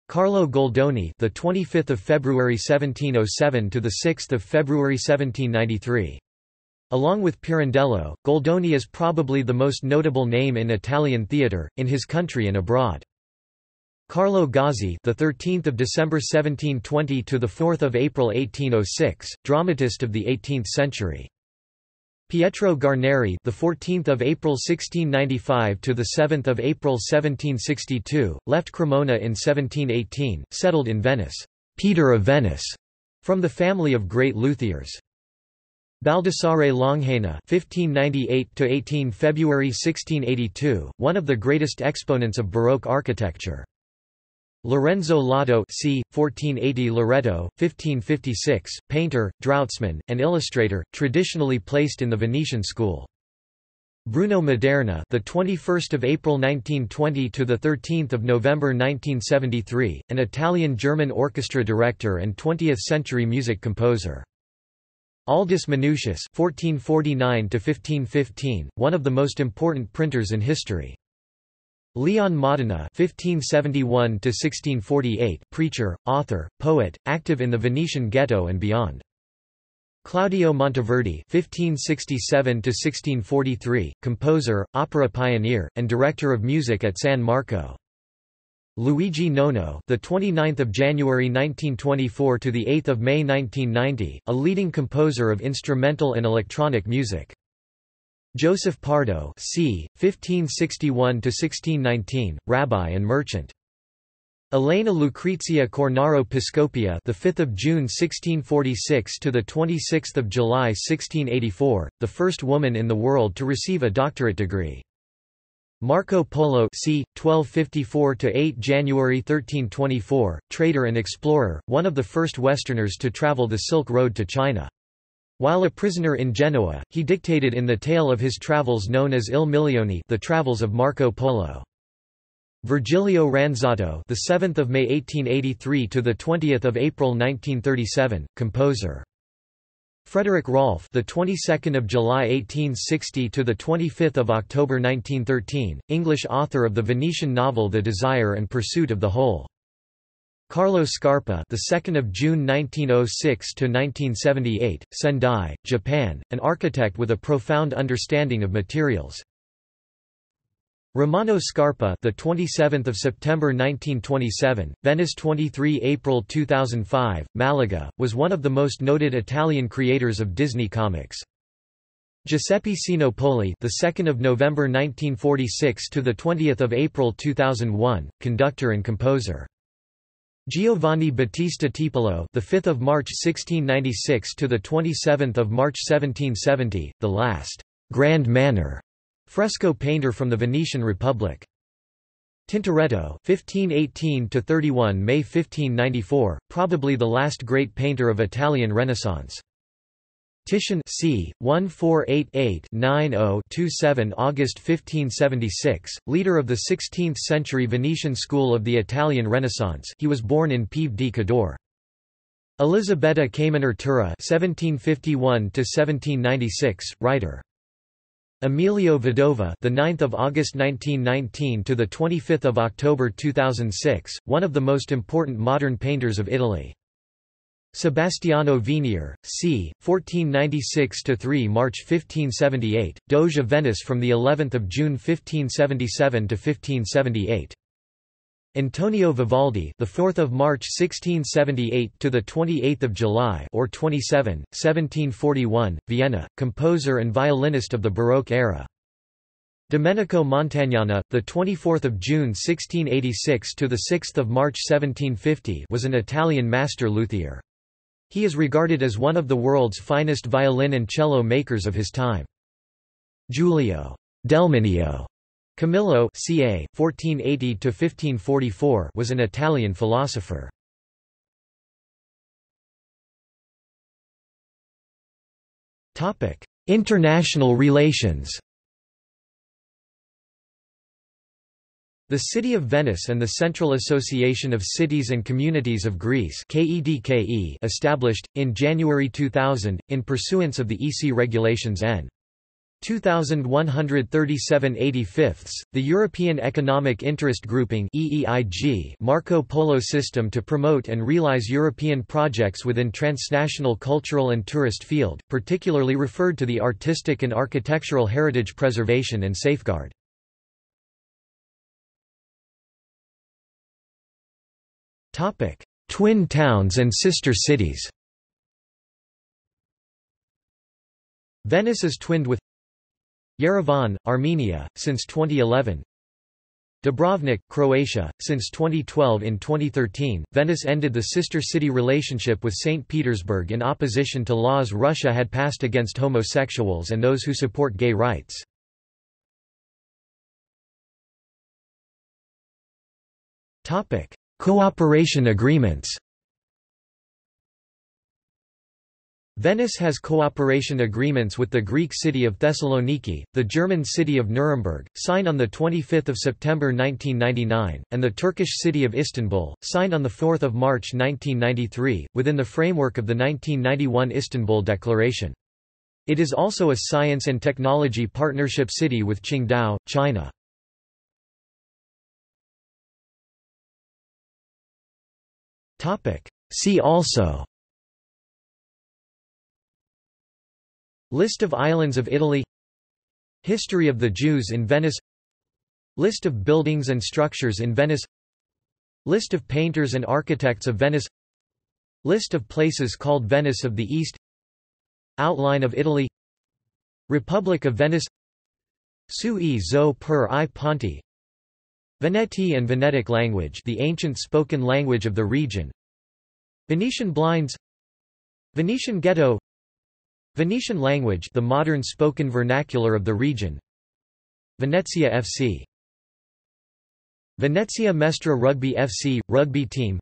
Carlo Goldoni, the 25th of February 1707 to the 6th of February 1793. Along with Pirandello, Goldoni is probably the most notable name in Italian theatre in his country and abroad. Carlo Gozzi, the 13th of December 1720 to the 4th of April 1806, dramatist of the 18th century. Pietro Guarneri, the 14th of April 1695 to the 7th of April 1762, left Cremona in 1718, settled in Venice. Peter of Venice, from the family of great luthiers. Baldassare Longhena (1598–18 February 1682), one of the greatest exponents of Baroque architecture. Lorenzo Lotto c. 1480 Loreto, 1556, painter, draughtsman, and illustrator, traditionally placed in the Venetian school. Bruno Maderna, the 21st of April 1920 to the 13th of November 1973, an Italian-German orchestra director and 20th-century music composer. Aldus Manutius, 1449 to 1515, one of the most important printers in history. Leon Modena (1571–1648), preacher, author, poet, active in the Venetian ghetto and beyond. Claudio Monteverdi (1567–1643), composer, opera pioneer, and director of music at San Marco. Luigi Nono, the 29th of January 1924 to the 8th of May 1990, a leading composer of instrumental and electronic music. Joseph Pardo c. 1561–1619, rabbi and merchant. Elena Lucrezia Cornaro Piscopia, the 5th of June 1646 to the 26th of July 1684, the first woman in the world to receive a doctorate degree. Marco Polo c. 1254 to 8 January 1324, trader and explorer, one of the first Westerners to travel the Silk Road to China. While a prisoner in Genoa, he dictated in the tale of his travels known as Il Milione, The Travels of Marco Polo. Virgilio Ranzato, the 7th of May 1883 to the 20th of April 1937, composer. Frederick Rolfe, the 22nd of July 1860 to the 25th of October 1913, English author of the Venetian novel The Desire and Pursuit of the Whole. Carlo Scarpa, the 2nd of June 1906 to 1978, Sendai, Japan, an architect with a profound understanding of materials. Romano Scarpa, the 27th of September 1927, Venice 23 April 2005, Malaga, was one of the most noted Italian creators of Disney comics. Giuseppe Sinopoli, the 2nd of November 1946 to the 20th of April 2001, conductor and composer. Giovanni Battista Tiepolo, the 5th of March 1696 to the 27th of March 1770, the last grand manner fresco painter from the Venetian Republic. Tintoretto, 1518 to 31 May 1594, probably the last great painter of Italian Renaissance. Titian c. 1488-90-27 August 1576, leader of the 16th-century Venetian school of the Italian Renaissance he was born in Pieve di Cadore. Elisabetta Caminer Turra (1751–1796), writer. Emilio Vedova, the 9th of August 1919 to the 25th of October 2006, one of the most important modern painters of Italy. Sebastiano Venier, c. 1496–3 March 1578, Doge of Venice from the 11th of June 1577 to 1578. Antonio Vivaldi, the 4th of March 1678 to the 28th of July or 27, 1741, Vienna, composer and violinist of the Baroque era. Domenico Montagnana, the 24th of June 1686 to the 6th of March 1750, was an Italian master luthier. He is regarded as one of the world's finest violin and cello makers of his time. Giulio Delminio Camillo ca. 1480 was an Italian philosopher. International relations The City of Venice and the Central Association of Cities and Communities of Greece established, in January 2000, in pursuance of the EC Regulations N. 2137 85 the European Economic Interest Grouping EEIG Marco Polo system to promote and realize European projects within transnational cultural and tourist field, particularly referred to the artistic and architectural heritage preservation and safeguard. Topic: Twin towns and sister cities. Venice is twinned with Yerevan, Armenia, since 2011. Dubrovnik, Croatia, since 2012 In 2013, Venice ended the sister city relationship with St. Petersburg in opposition to laws Russia had passed against homosexuals and those who support gay rights. Cooperation agreements Venice has cooperation agreements with the Greek city of Thessaloniki, the German city of Nuremberg, signed on 25 September 1999, and the Turkish city of Istanbul, signed on 4 March 1993, within the framework of the 1991 Istanbul Declaration. It is also a science and technology partnership city with Qingdao, China. See also. List of islands of Italy. History of the Jews in Venice. List of buildings and structures in Venice. List of painters and architects of Venice. List of places called Venice of the East. Outline of Italy. Republic of Venice. Sui zo per i ponti Veneti and Venetic language the ancient spoken language of the region. Venetian blinds. Venetian ghetto. Venetian language the modern spoken vernacular of the region. Venezia FC Venezia Mestra Rugby FC – Rugby team.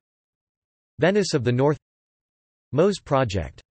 Venice of the North. Mose Project